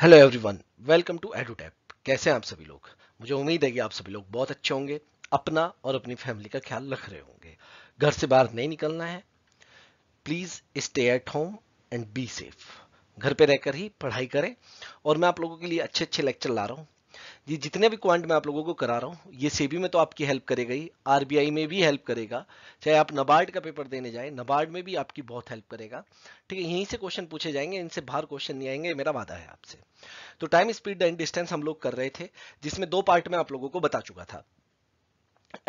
Hello everyone welcome to Edutap कैसे हैं आप सभी लोग? मुझे उम्मीद है कि आप सभी लोग बहुत अच्छे होंगे, अपना और अपनी फैमिली का ख्याल रख रहे होंगे। घर से बाहर नहीं निकलना है। Please stay at home and be safe घर पे रहकर ही पढ़ाई करें। और मैं आप लोगों के लिए अच्छे अच्छे लेक्चर ला रहा हूँ। ये जितने भी क्वांट मैं आप लोगों को करा रहा हूँ, ये सेबी में तो आपकी हेल्प करेगा ही आरबीआई में भी हेल्प करेगा। चाहे आप नबार्ड का पेपर देने जाए नबार्ड में भी आपकी बहुत हेल्प करेगा। ठीक है, यहीं से क्वेश्चन पूछे जाएँगे, इनसे बाहर क्वेश्चन नहीं आएँगे, मेरा वादा है आपसे। तो टाइम स्पीड एंड डिस्टेंस हम लोग कर रहे थे, जिसमें दो पार्ट में आप लोगों को बता चुका था।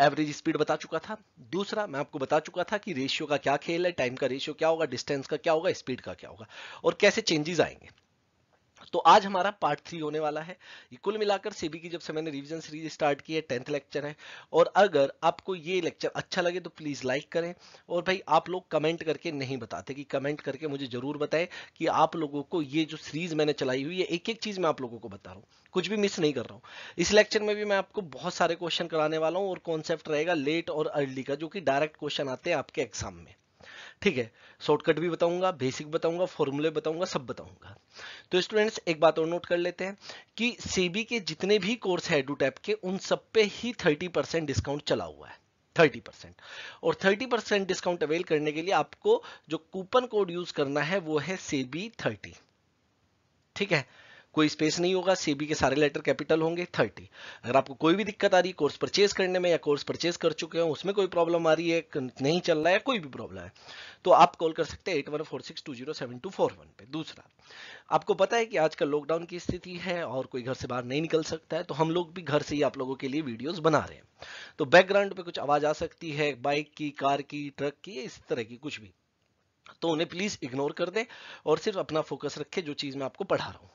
एवरेज स्पीड बता चुका था। दूसरा, मैं आपको बता चुका था कि रेशियो का क्या खेल है टाइम का रेशियो क्या होगा डिस्टेंस का क्या होगा स्पीड का क्या होगा, और कैसे चेंजेस आएँगे। तो आज हमारा पार्ट थ्री होने वाला है। ये कुल मिलाकर सेबी की जब से मैंने रिवीजन सीरीज़ स्टार्ट की है टेंथ लेक्चर है, और अगर आपको ये लेक्चर अच्छा लगे तो प्लीज़ लाइक करें, और भाई आप लोग कमेंट करके नहीं बताते कि कमेंट करके मुझे ज़रूर बताएँ कि आप लोगों को ये जो सीरीज़ मैंने चलाई हुई है एक एक चीज़ मैं आप लोगों को बता रहा हूँ। कुछ भी मिस नहीं कर रहा हूँ। इस लेक्चर में भी मैं आपको बहुत सारे क्वेश्चन कराने वाला हूँ, और कॉन्सेप्ट रहेगा लेट और अर्ली का, जो कि डायरेक्ट क्वेश्चन आते हैं आपके एग्ज़ाम में। ठीक है शॉर्टकट भी बताऊँगा बेसिक बताऊँगा फॉर्मूले बताऊँगा, सब बताऊँगा। तो स्टूडेंट्स एक बात और नोट कर लेते हैं कि सेबी के जितने भी कोर्स है एडुटैप के, उन सब पे ही 30 परसेंट डिस्काउंट चला हुआ है। 30 परसेंट और 30 परसेंट डिस्काउंट अवेल करने के लिए आपको जो कूपन कोड यूज़ करना है, वो है सेबी थर्टी ठीक है? कोई स्पेस नहीं होगा सीबी के सारे लेटर कैपिटल होंगे थर्टी अगर आपको कोई भी दिक्कत आ रही है कोर्स परचेज करने में या कोर्स परचेज कर चुके हो, उसमें कोई प्रॉब्लम आ रही है नहीं चल रहा है, कोई भी प्रॉब्लम है तो आप कॉल कर सकते हैं at one four six two zero seven two four one पे। दूसरा, आपको पता है कि आजकल लॉकडाउन की स्थिति है और कोई घर से बाहर नहीं निकल सकता है तो हम लोग भी घर से ही आप लोगों के लिए वीडियोस बना रहे हैं। तो बैकग्राउंड पे कुछ आवाज़ आ सकती है बाइक की कार की ट्रक की, इस तरह की कुछ भी। तो उन्हें प्लीज़ इग्नोर कर दे और सिर्फ़ अपना फोकस रखे, जो चीज़ मैं आपको पढ़ा रहा हूँ।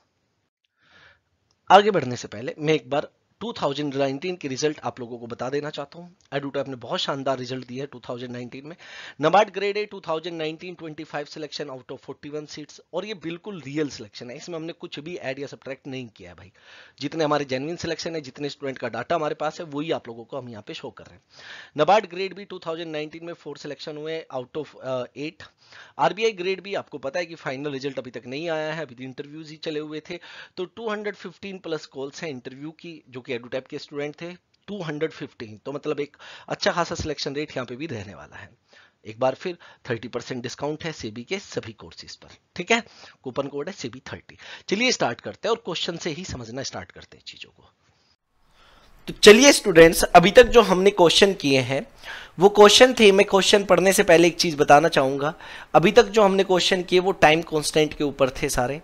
आगे बढ़ने से पहले मैं एक बार 2019 के रिज़ल्ट आप लोगों को बता देना चाहता हूँ। एडुटैप ने बहुत शानदार रिज़ल्ट दिया है 2019 में। NABARD grade A 2019 25 selection out of 41 seats और ये बिल्कुल रियल सिलेक्शन है। इसमें हमने कुछ भी ऐड या सब्ट्रैक्ट नहीं किया है भाई। जितने हमारे जेनविन सिलेक्शन है, जितने स्टूडेंट का डाटा हमारे पास है, वही आप लोगों को हम यहाँ पे शो कर रहे हैं। नबार्ड ग्रेड भी टू में फोर सिलेक्शन हुए out of eight RBI grade भी आपको पता है कि फाइनल रिज़ल्ट अभी तक नहीं आया है, अभी इंटरव्यूज़ ही चले हुए थे। तो 215 प्लस कॉल्स हैं इंटरव्यू की, जो कि एडुटैप के स्टूडेंट थे 215 तो मतलब एक अच्छा खासा सिलेक्शन रेट यहाँ पे भी रहने वाला है। एक बार फिर 30 परसेंट डिस्काउंट है सेबी के सभी कोर्सेज पर, ठीक है? कूपन कोड है सेबी 30 चलिए स्टार्ट करते हैं और क्वेश्चन से ही समझना स्टार्ट करते हैं चीज़ों को। तो चलिए स्टूडेंट्स अभी तक जो हमने क्वेश्चन किए हैं, वो क्वेश्चन थे, मैं क्वेश्चन पढ़ने से पहले एक चीज़ बताना चाहूँगा। अभी तक जो हमने क्वेश्चन किए, वो टाइम कांस्टेंट के ऊपर थे सारे।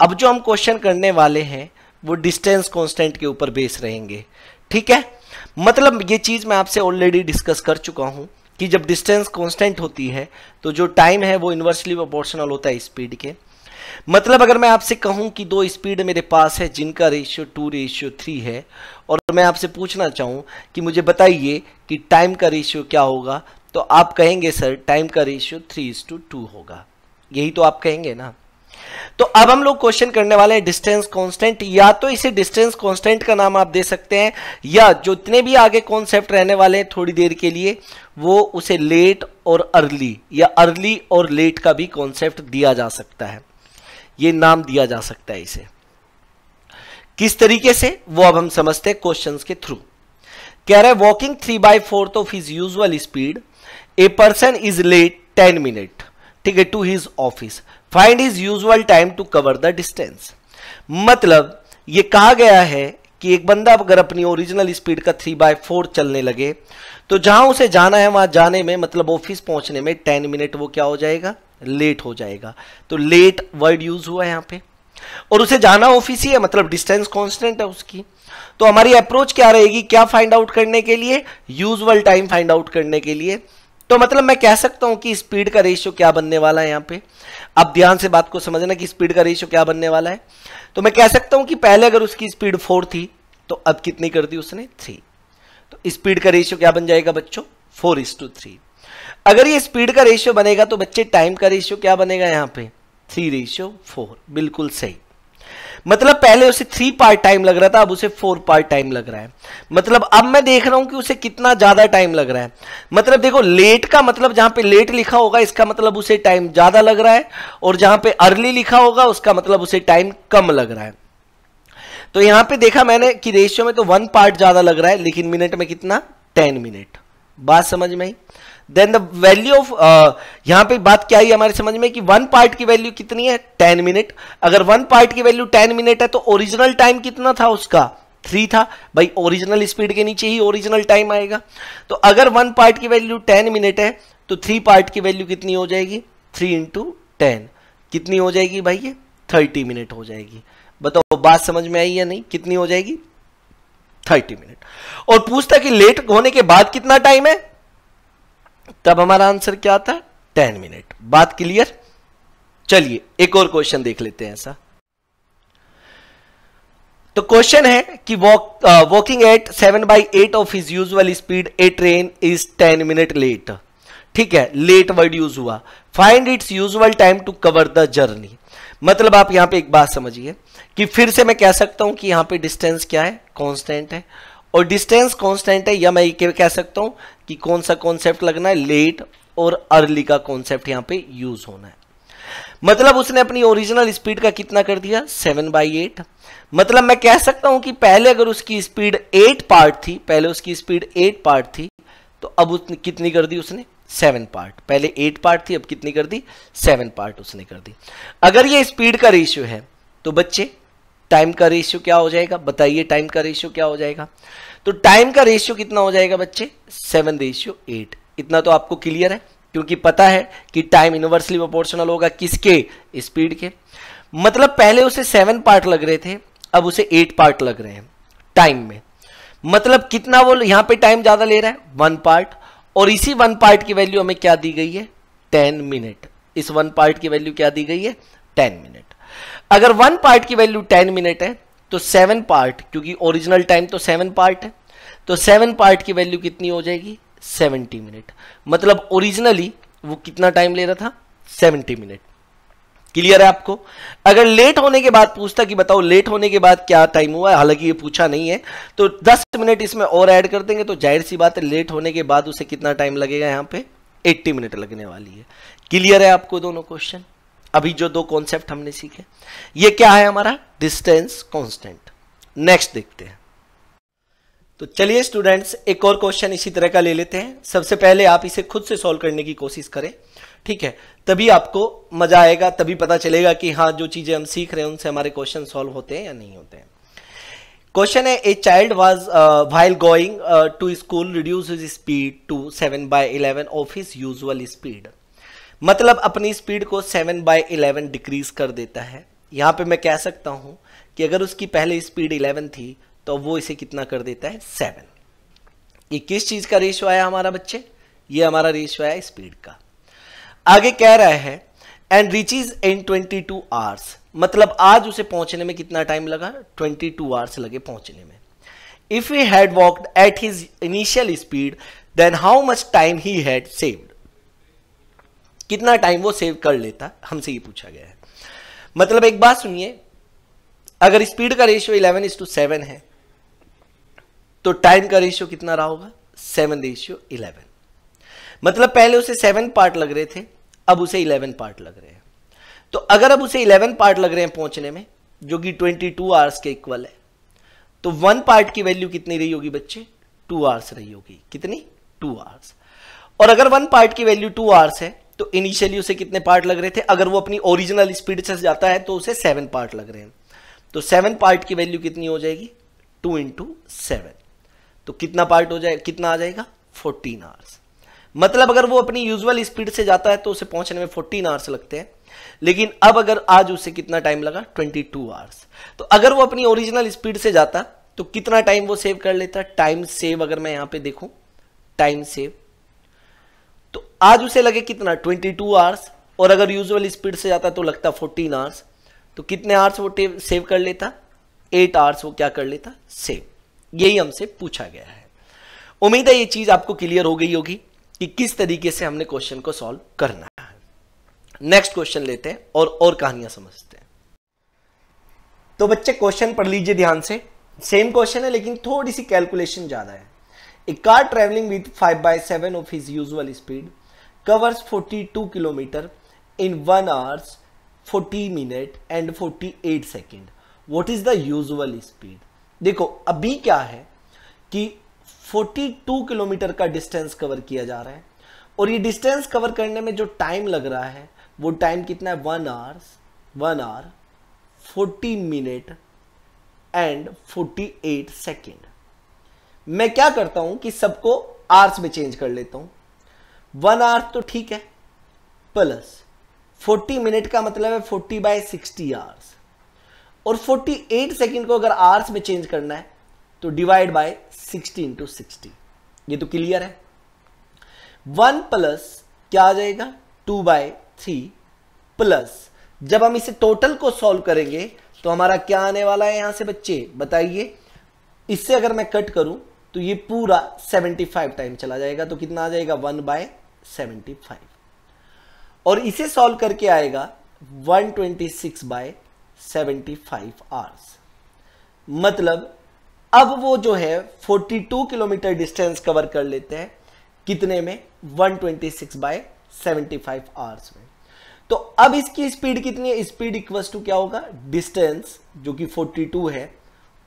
अब जो हम क्वेश्चन करने वाले हैं वो डिस्टेंस कॉन्स्टेंट के ऊपर बेस रहेंगे। ठीक है? मतलब ये चीज़ मैं आपसे ऑलरेडी डिस्कस कर चुका हूँ कि जब डिस्टेंस कांस्टेंट होती है तो जो टाइम है वो इन्वर्सली प्रोपोर्शनल होता है स्पीड के। मतलब अगर मैं आपसे कहूँ कि दो स्पीड मेरे पास है, जिनका रेशियो टू रेशियो थ्री है, और मैं आपसे पूछना चाहूँ कि मुझे बताइए कि टाइम का रेशियो क्या होगा तो आप कहेंगे, सर टाइम का ratio three is to two होगा। यही तो आप कहेंगे ना? तो अब हम लोग क्वेश्चन करने वाले हैं डिस्टेंस कांस्टेंट या तो इसे डिस्टेंस कांस्टेंट का नाम आप दे सकते हैं, या जो इतने भी आगे कॉन्सेप्ट रहने वाले हैं थोड़ी देर के लिए, वो उसे लेट और अर्ली या अर्ली और लेट का भी कॉन्सेप्ट दिया जा सकता है। ये नाम दिया जा सकता है इसे। किस तरीके से? वो अब हम समझते हैं क्वेश्चन के थ्रू कह रहे walking three by fourth of his usual speed a person is late ten minute ठीक है to his office find is usual time to cover the distance मतलब ये कहा गया है कि एक बंदा अगर अपनी ओरिजिनल स्पीड का थ्री बाय फोर चलने लगे तो जहाँ उसे जाना है, वहाँ जाने में मतलब ऑफ़िस पहुँचने में टेन मिनट वो क्या हो जाएगा? लेट हो जाएगा। तो लेट वर्ड यूज़ हुआ है यहाँ पे। और उसे जाना ऑफ़िस ही है मतलब डिस्टेंस कांस्टेंट है उसकी। तो हमारी अप्रोच क्या रहेगी? क्या फाइंड आउट करने के लिए? यूजल टाइम फाइंड आउट करने के लिए। तो मतलब मैं कह सकता हूँ कि स्पीड का रेशियो क्या बनने वाला है यहाँ पे? अब ध्यान से बात को समझना कि स्पीड का रेशियो क्या बनने वाला है। तो मैं कह सकता हूँ कि पहले अगर उसकी स्पीड फोर थी तो अब कितनी कर दी उसने? थ्री। तो स्पीड का रेशियो क्या बन जाएगा बच्चों? Four is to three. अगर ये स्पीड का रेशियो बनेगा तो बच्चे टाइम का रेशियो क्या बनेगा यहाँ पे? Three ratio four. बिल्कुल सही। मतलब पहले उसे थ्री पार्ट टाइम लग रहा था, अब उसे फोर पार्ट टाइम लग रहा है। मतलब अब मैं देख रहा हूँ कि उसे कितना ज़्यादा टाइम लग रहा है। मतलब देखो लेट का मतलब जहाँ पे लेट लिखा होगा, इसका मतलब उसे टाइम ज़्यादा लग रहा है, और जहाँ पे अर्ली लिखा होगा, उसका मतलब उसे टाइम कम लग रहा है। तो यहाँ पे देखा मैंने कि रेशियो में तो वन पार्ट ज़्यादा लग रहा है, लेकिन मिनट में कितना? टेन मिनट बात समझ में आई? देन द वैल्यू ऑफ़ यहाँ पे बात क्या आई हमारे समझ में कि वन पार्ट की वैल्यू कितनी है? टेन मिनट अगर वन पार्ट की वैल्यू टेन मिनट है तो ओरिजिनल टाइम कितना था उसका? थ्री था। भाई ओरिजिनल स्पीड के नीचे ही ओरिजिनल टाइम आएगा। तो अगर वन पार्ट की वैल्यू टेन मिनट है तो थ्री पार्ट की वैल्यू कितनी हो जाएगी? थ्री इंटू टेन कितनी हो जाएगी भाई ये? थर्टी मिनट हो जाएगी। बताओ, बात समझ में आई या नहीं? कितनी हो जाएगी? थर्टी मिनट और पूछता कि लेट होने के बाद कितना टाइम है? तब हमारा आंसर क्या आता है? Ten minute. बात क्लियर? चलिए, एक और क्वेश्चन देख लेते हैं ऐसा। तो क्वेश्चन है कि walk walking at seven by eight of his usual speed a train is ten minute late ठीक है लेट वर्ड यूज़ हुआ। Find its usual time to cover the journey मतलब आप यहाँ पे एक बात समझिए कि फिर से मैं कह सकता हूँ कि यहाँ पे डिस्टेंस क्या है? कांस्टेंट है। और डिस्टेंस कॉन्स्टेंट है, या मैं ये कह सकता हूँ कि कौन सा कॉन्सेप्ट लगना है लेट और अर्ली का कॉन्सेप्ट यहाँ पे यूज़ होना है। मतलब उसने अपनी ओरिजिनल स्पीड का कितना कर दिया? सेवन बाई एट मतलब मैं कह सकता हूँ कि पहले अगर उसकी स्पीड एट पार्ट थी, पहले उसकी स्पीड एट पार्ट थी तो अब उसने कितनी कर दी उसने? सेवन पार्ट पहले एट पार्ट थी, अब कितनी कर दी? सेवन पार्ट उसने कर दी। अगर ये स्पीड का रेशियो है तो बच्चे टाइम का रेशियो क्या हो जाएगा? बताइए टाइम का रेशियो क्या हो जाएगा? तो टाइम का रेशियो कितना हो जाएगा बच्चे? सेवन रेशियो एट इतना तो आपको क्लियर है, क्योंकि पता है कि टाइम इनवर्सली प्रोपोर्शनल होगा किसके? स्पीड के। मतलब पहले उसे सेवन पार्ट लग रहे थे, अब उसे एट पार्ट लग रहे हैं टाइम में। मतलब कितना वो यहाँ पे टाइम ज़्यादा ले रहा है? वन पार्ट और इसी वन पार्ट की वैल्यू हमें क्या दी गई है? टेन मिनट इस वन पार्ट की वैल्यू क्या दी गई है? टेन मिनट अगर वन पार्ट की वैल्यू टेन मिनट है तो सेवन पार्ट क्योंकि ओरिजिनल टाइम तो सेवन पार्ट है तो सेवन पार्ट की वैल्यू कितनी हो जाएगी? सेवेंटी मिनट मतलब ओरिजिनली वो कितना टाइम ले रहा था? सेवेंटी मिनट क्लियर है आपको? अगर लेट होने के बाद पूछता कि बताओ लेट होने के बाद क्या टाइम हुआ हालाँकि ये पूछा नहीं है तो 10 मिनट इसमें और ऐड कर देंगे तो ज़ाहिर सी बात है लेट होने के बाद उसे कितना टाइम लगेगा यहाँ पे? 80 मिनट लगने वाली है. क्लियर है आपको दोनों क्वेश्चन अभी जो दो कॉन्सेप्ट हमने सीखे, ये क्या है हमारा? डिस्टेंस कॉन्स्टेंट नेक्स्ट देखते हैं। तो चलिए स्टूडेंट्स एक और क्वेश्चन इसी तरह का ले लेते हैं। सबसे पहले आप इसे खुद से सॉल्व करने की कोशिश करें, ठीक है? तभी आपको मज़ा आएगा, तभी पता चलेगा कि हाँ जो चीज़ें हम सीख रहे हैं, उनसे हमारे क्वेश्चन सॉल्व होते हैं या नहीं होते हैं। क्वेश्चन है a child was while going to school reduce speed to seven by eleven of his usual speed मतलब अपनी स्पीड को सेवन बाय इलेवन डिक्रीज कर देता है। यहाँ पे मैं कह सकता हूँ कि अगर उसकी पहले स्पीड इलेवन थी तो वो इसे कितना कर देता है? सेवन ये किस चीज़ का रेशो आया हमारा बच्चे? ये हमारा रेशो आया स्पीड का। आगे कह रहा है एंड रीचीज इन 22 आवर्स मतलब आज उसे पहुँचने में कितना टाइम लगा? 22 आवर्स लगे पहुँचने में। If he had walked at his initial speed then how much time he had saved कितना टाइम वो सेव कर लेता, हमसे ये पूछा गया है। मतलब एक बात सुनिए, अगर स्पीड का रेशियो 11 इज़ टू सेवन है तो टाइम का रेशियो कितना रहा होगा? सेवन रेशियो इलेवन मतलब पहले उसे सेवन पार्ट लग रहे थे, अब उसे इलेवन पार्ट लग रहे हैं। तो अगर अब उसे इलेवन पार्ट लग रहे हैं पहुँचने में, जो कि ट्वेंटी टू आवर्स के इक्वल है तो वन पार्ट की वैल्यू कितनी रही होगी बच्चे? टू आवर्स रही होगी। कितनी? टू आवर्स और अगर वन पार्ट की वैल्यू टू आवर्स है तो इनिशियली उसे कितने पार्ट लग रहे थे? अगर वो अपनी ओरिजिनल स्पीड से जाता है तो उसे सेवन पार्ट लग रहे हैं। तो सेवन पार्ट की वैल्यू कितनी हो जाएगी? टू इंटू सेवन तो कितना पार्ट हो जाए, कितना आ जाएगा? फोर्टीन आवर्स मतलब अगर वो अपनी यूजुअल स्पीड से जाता है तो उसे पहुँचने में फोर्टीन आवर्स लगते हैं। लेकिन अब अगर आज उसे कितना टाइम लगा? ट्वेंटी टू आवर्स तो अगर वो अपनी ओरिजिनल स्पीड से जाता तो कितना टाइम वो सेव कर लेता? टाइम सेव अगर मैं यहाँ पे देखूँ टाइम सेव तो आज उसे लगे कितना? ट्वेंटी टू आवर्स और अगर यूजुअल स्पीड से जाता तो लगता फोर्टीन आवर्स तो कितने आवर्स वो सेव कर लेता? एट आवर्स वो क्या कर लेता? सेव यही हमसे पूछा गया है। उम्मीद है ये चीज़ आपको क्लियर हो गई होगी कि किस तरीके से हमने क्वेश्चन को सॉल्व करना है। नेक्स्ट क्वेश्चन लेते हैं और और कहानियाँ समझते हैं। तो बच्चे क्वेश्चन पढ़ लीजिए ध्यान से। सेम क्वेश्चन है, लेकिन थोड़ी सी कैलकुलेशन ज़्यादा है। Car travelling with five by seven of his usual speed covers forty two kilometre in one hours forty minute and forty eight second what is the usual speed देखो, अभी क्या है कि 42 किलोमीटर का डिस्टेंस कवर किया जा रहा है और ये डिस्टेंस कवर करने में जो टाइम लग रहा है, वो टाइम कितना है? One hours one hour forty minute and forty eight second मैं क्या करता हूँ कि सबको आर्स में चेंज कर लेता हूँ। वन आवर तो ठीक है, प्लस फोर्टी मिनट का मतलब है फोर्टी बाय सिक्सटी आवर्स और फोर्टी एट सेकेंड को अगर आवर्स में चेंज करना है तो divide by sixty into sixty. ये तो क्लियर है। वन प्लस क्या आ जाएगा? Two by three plus. जब हम इसे टोटल को सॉल्व करेंगे तो हमारा क्या आने वाला है यहाँ से बच्चे? बताइए। इससे अगर मैं कट करूँ तो ये पूरा 75 टाइम चला जाएगा तो कितना आ जाएगा? वन बाय सेवेंटी और इसे सॉल्व करके आएगा 126 twenty six by seventy hours मतलब अब वो जो है 42 किलोमीटर डिस्टेंस कवर कर लेते हैं। कितने में? 126 twenty six by seventy hours में। तो अब इसकी स्पीड कितनी है? स्पीड इक्वल टू क्या होगा? डिस्टेंस जो कि 42 है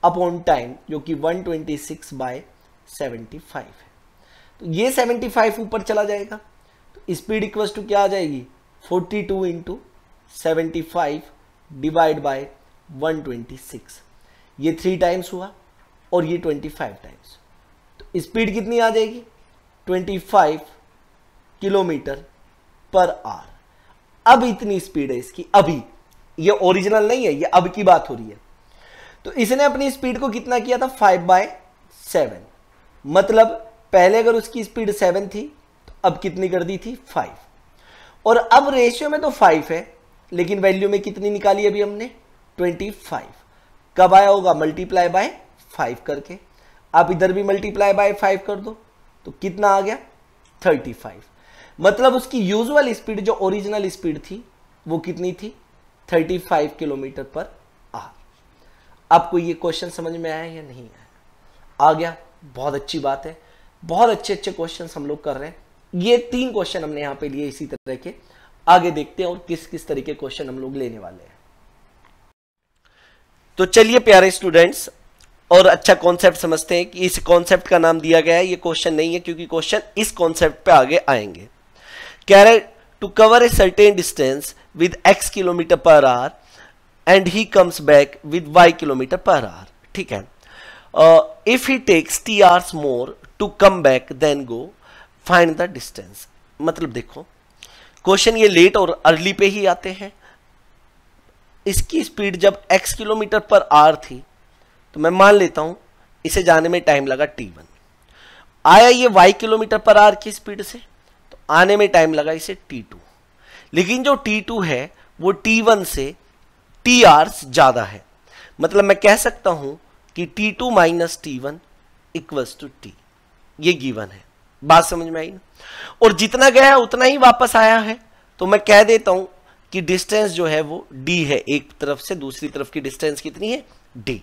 अपॉन टाइम जो कि 126 ट्वेंटी सिक्स बाय सेवेंटी है। तो ये 75 ऊपर चला जाएगा। तो स्पीड इक्वल टू क्या आ जाएगी? 42 two into seventy divide by 126 ये थ्री टाइम्स हुआ और ये 25 टाइम्स तो स्पीड कितनी आ जाएगी? 25 किलोमीटर पर आवर अब इतनी स्पीड है इसकी। अभी। ये ओरिजिनल नहीं है, ये अब की बात हो रही है। तो इसने अपनी स्पीड को कितना किया था? फाइव बाय सेवन मतलब पहले अगर उसकी स्पीड सेवन थी तो अब कितनी कर दी थी? फाइव। और अब रेशियो में तो फाइव है, लेकिन वैल्यू में कितनी निकाली अभी हमने? ट्वेंटी फाइव कब आया होगा? मल्टीप्लाई बाय फाइव करके। आप इधर भी मल्टीप्लाई बाय फाइव कर दो तो कितना आ गया? थर्टी फाइव मतलब उसकी यूजुअल स्पीड जो ओरिजिनल स्पीड थी, वो कितनी थी? 35 किलोमीटर पर आर आपको ये क्वेश्चन समझ में आया या नहीं आया? आ गया। बहुत अच्छी बात है। बहुत अच्छे अच्छे क्वेश्चन हम लोग कर रहे हैं। ये तीन क्वेश्चन हमने यहाँ पे लिए इसी तरह के। आगे देखते हैं और किस किस तरह के क्वेश्चन हम लोग लेने वाले हैं। तो चलिए प्यारे स्टूडेंट्स और अच्छा कॉन्सेप्ट समझते हैं कि इस कॉन्सेप्ट का नाम दिया गया है। ये क्वेश्चन नहीं है, क्योंकि क्वेश्चन इस कॉन्सेप्ट पे आगे आएँगे। कह रहे to cover a certain distance with x kilometre per hour and he comes back with y kilometre per hour ठीक है। If he takes t hours more to come back then go find the distance मतलब देखो question ये late और early पे ही आते हैं। इसकी स्पीड जब x किलोमीटर पर आर थी तो मैं मान लेता हूँ, इसे जाने में टाइम लगा t1 आया ये y किलोमीटर पर आर की स्पीड से तो आने में टाइम लगा इसे T2 लेकिन जो T2 है, वो T1 से टी आर्स ज़्यादा है। मतलब मैं कह सकता हूँ कि T2 two minus t one equals to t. ये गिवन है। बात समझ में आई ना? और जितना गया उतना ही वापस आया है। तो मैं कह देता हूँ कि डिस्टेंस जो है वो d है। एक तरफ़ से दूसरी तरफ़ की डिस्टेंस कितनी है? d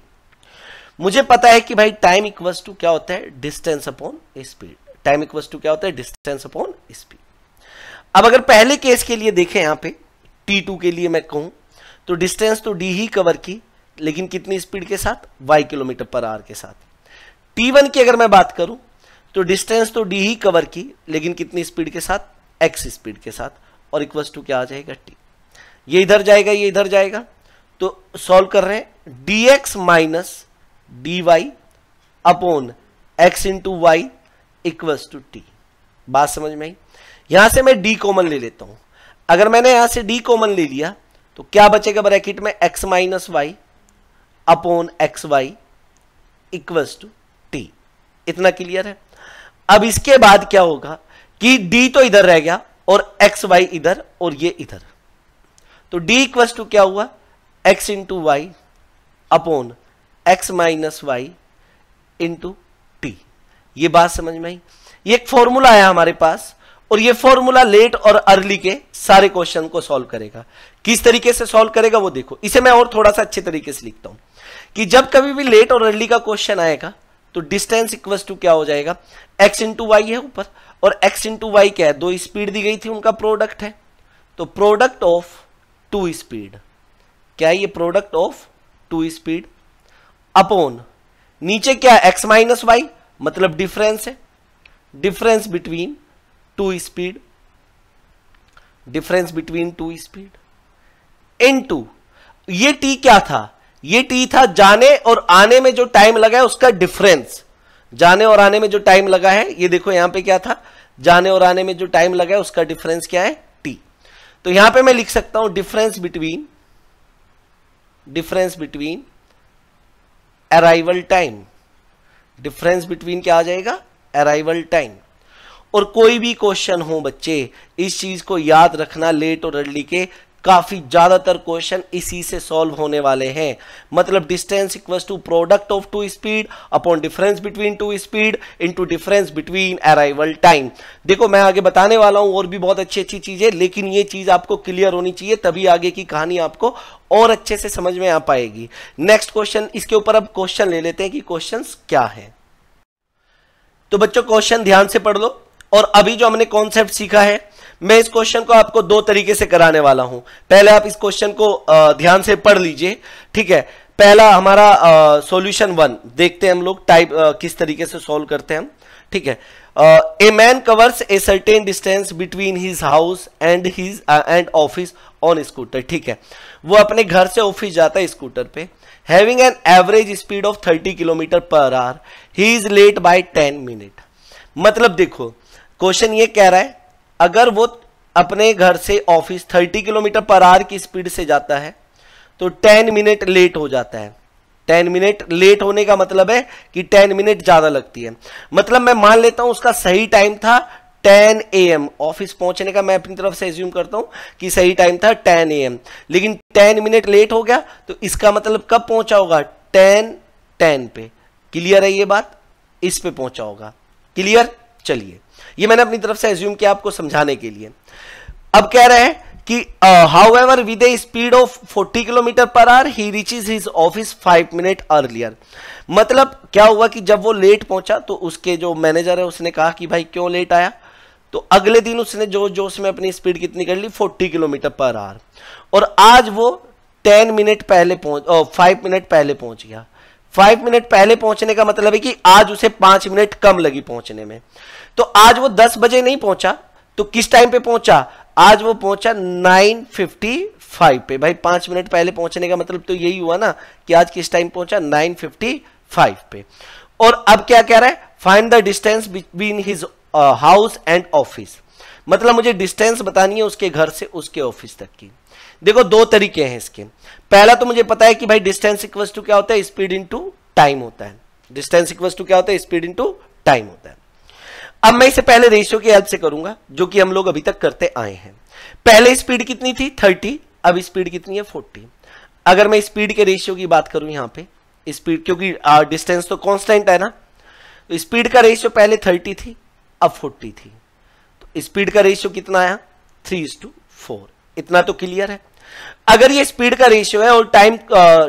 मुझे पता है कि भाई टाइम इक्वल्स टू क्या होता है? Distance upon speed time equals to क्या होता है? डिस्टेंस अपॉन स्पीड अब अगर पहले केस के लिए देखें यहाँ पे T2 के लिए मैं कहूँ तो डिस्टेंस तो D ही कवर की। लेकिन कितनी स्पीड के साथ? y किलोमीटर पर आर के साथ। T1 की अगर मैं बात करूँ तो डिस्टेंस तो D ही कवर की, लेकिन कितनी स्पीड के साथ? X स्पीड के साथ, और इक्वल्स टू क्या आ जाएगा? T ये इधर जाएगा, ये इधर जाएगा। तो सॉल्व कर रहे हैं dx minus d y upon x into y equals to t बात समझ में आई? यहाँ से मैं डी कॉमन ले लेता हूँ। अगर मैंने यहाँ से डी कॉमन ले लिया तो क्या बचेगा ब्रैकेट में? X minus y upon x y equals to t. इतना क्लियर है? अब इसके बाद क्या होगा कि डी तो इधर रह गया और एक्स वाई इधर और ये इधर। तो डी इक्वल्स टू क्या हुआ? X into y upon x minus y into t. ये बात समझ में आई? ये एक फॉर्मूला है हमारे पास और ये फॉर्मूला लेट और अर्ली के सारे क्वेश्चन को सॉल्व करेगा। किस तरीके से सॉल्व करेगा वो देखो। इसे मैं और थोड़ा सा अच्छे तरीके से लिखता हूँ कि जब कभी भी लेट और अर्ली का क्वेश्चन आएगा तो डिस्टेंस इक्वल टू क्या हो जाएगा? एक्स इंटू वाई है ऊपर, और एक्स इंटू वाई क्या है? दो स्पीड दी गई थी, उनका प्रोडक्ट है। तो प्रोडक्ट ऑफ़ टू स्पीड क्या है ये product of two speed upon नीचे क्या एक्स माइनस वाई मतलब डिफरेंस है। Difference between two speed difference between two speed into ये टी क्या था? ये टी था जाने और आने में जो टाइम लगा है उसका डिफरेंस जाने और आने में जो टाइम लगा है, ये देखो यहाँ पे क्या था? जाने और आने में जो टाइम लगा है उसका डिफरेंस क्या है? टी तो यहाँ पे मैं लिख सकता हूँ difference between difference between arrival time difference between क्या आ जाएगा? अराइवल टाइम और कोई भी क्वेश्चन हो बच्चे, इस चीज़ को याद रखना लेट और अर्ली के काफ़ी ज़्यादातर क्वेश्चन इसी से सॉल्व होने वाले हैं। मतलब distance equal to product of two speed upon difference between two speed into difference between arrival time देखो, मैं आगे बताने वाला हूँ, और भी बहुत अच्छी अच्छी चीज़ें, लेकिन ये चीज़ आपको क्लियर होनी चाहिए, तभी आगे की कहानी आपको और अच्छे से समझ में आ पाएगी। नेक्स्ट क्वेश्चन इसके ऊपर अब क्वेश्चन ले लेते हैं कि क्वेश्चन क्या है। तो बच्चों क्वेश्चन ध्यान से पढ़ लो, और अभी जो हमने कॉन्सेप्ट सीखा है मैं इस क्वेश्चन को आपको दो तरीके से कराने वाला हूँ। पहले आप इस क्वेश्चन को ध्यान से पढ़ लीजिए, ठीक है? पहला हमारा सॉल्यूशन वन देखते हैं हम लोग टाइप किस तरीके से सॉल्व करते हैं हम, ठीक है? A man covers a certain distance between his house and his and office on scooter ठीक है? वो अपने घर से ऑफ़िस जाता है स्कूटर पे। Having an average speed of 30 kilometre per hour he is late by 10 minute मतलब देखो, क्वेश्चन ये कह रहा है अगर वो अपने घर से ऑफ़िस 30 किलोमीटर पर आवर की स्पीड से जाता है तो 10 मिनट लेट हो जाता है। 10 मिनट लेट होने का मतलब है कि 10 मिनट ज़्यादा लगती है। मतलब मैं मान लेता हूँ उसका सही टाइम था 10 एम। ऑफ़िस पहुँचने का मैं अपनी तरफ़ से एज्यूम करता हूँ कि सही टाइम था 10 एम। लेकिन 10 मिनट लेट हो गया तो इसका मतलब कब पहुँचा होगा? 10 10 पे। क्लियर है ये बात? इस पे पहुँचा होगा। क्लियर? चलिए। ये मैंने अपनी तरफ़ से एज्यूम किया आपको समझाने के लिए। अब कह रहे हैं कि however with a speed of 40 kilometre per hour he reaches his office five minute earlier मतलब क्या हुआ कि जब वो लेट पहुँचा तो उसके जो मैनेजर है, उसने कहा कि भाई, क्यों लेट आया? तो अगले दिन उसने जो जो उसमें अपनी स्पीड कितनी कर ली? 40 किलोमीटर पर आवर और आज वो 10 मिनट पहले पहुँच फाइव मिनट पहले पहुँच गया। फाइव मिनट पहले पहुँचने का मतलब है कि आज उसे पाँच मिनट कम लगी पहुँचने में। तो आज वो दस बजे नहीं पहुँचा तो किस टाइम पे पहुँचा? आज वो पहुँचा नाइन फिफ्टी फाइव पे। भाई, पाँच मिनट पहले पहुँचने का मतलब तो यही हुआ ना कि आज किस टाइम पहुँचा? नाइन फिफ्टी फाइव पे। और अब क्या कह रहा है? Find the distance between his house and office मतलब मुझे डिस्टेंस बतानी है उसके घर से उसके ऑफ़िस तक की। देखो, दो तरीके हैं इसके। पहला तो मुझे पता है कि भाई डिस्टेंस इक्वल टू क्या होता है? स्पीड इनटू टाइम होता है। डिस्टेंस इक्वल टू क्या होता है? स्पीड इनटू टाइम होता है। अब मैं इसे पहले रेशियो की हेल्प से करूँगा, जो कि हम लोग अभी तक करते आए हैं। पहले स्पीड कितनी थी? थर्टी अब स्पीड कितनी है? फोर्टी अगर मैं स्पीड के रेशियो की बात करूँ यहाँ पे स्पीड क्योंकि डिस्टेंस तो कांस्टेंट है ना तो स्पीड का रेशियो पहले थर्टी थी, अब फोर्टी थी। तो स्पीड का रेशियो कितना आया? थ्री इज़ टू फोर इतना तो क्लियर है। अगर ये स्पीड का रेशियो है और टाइम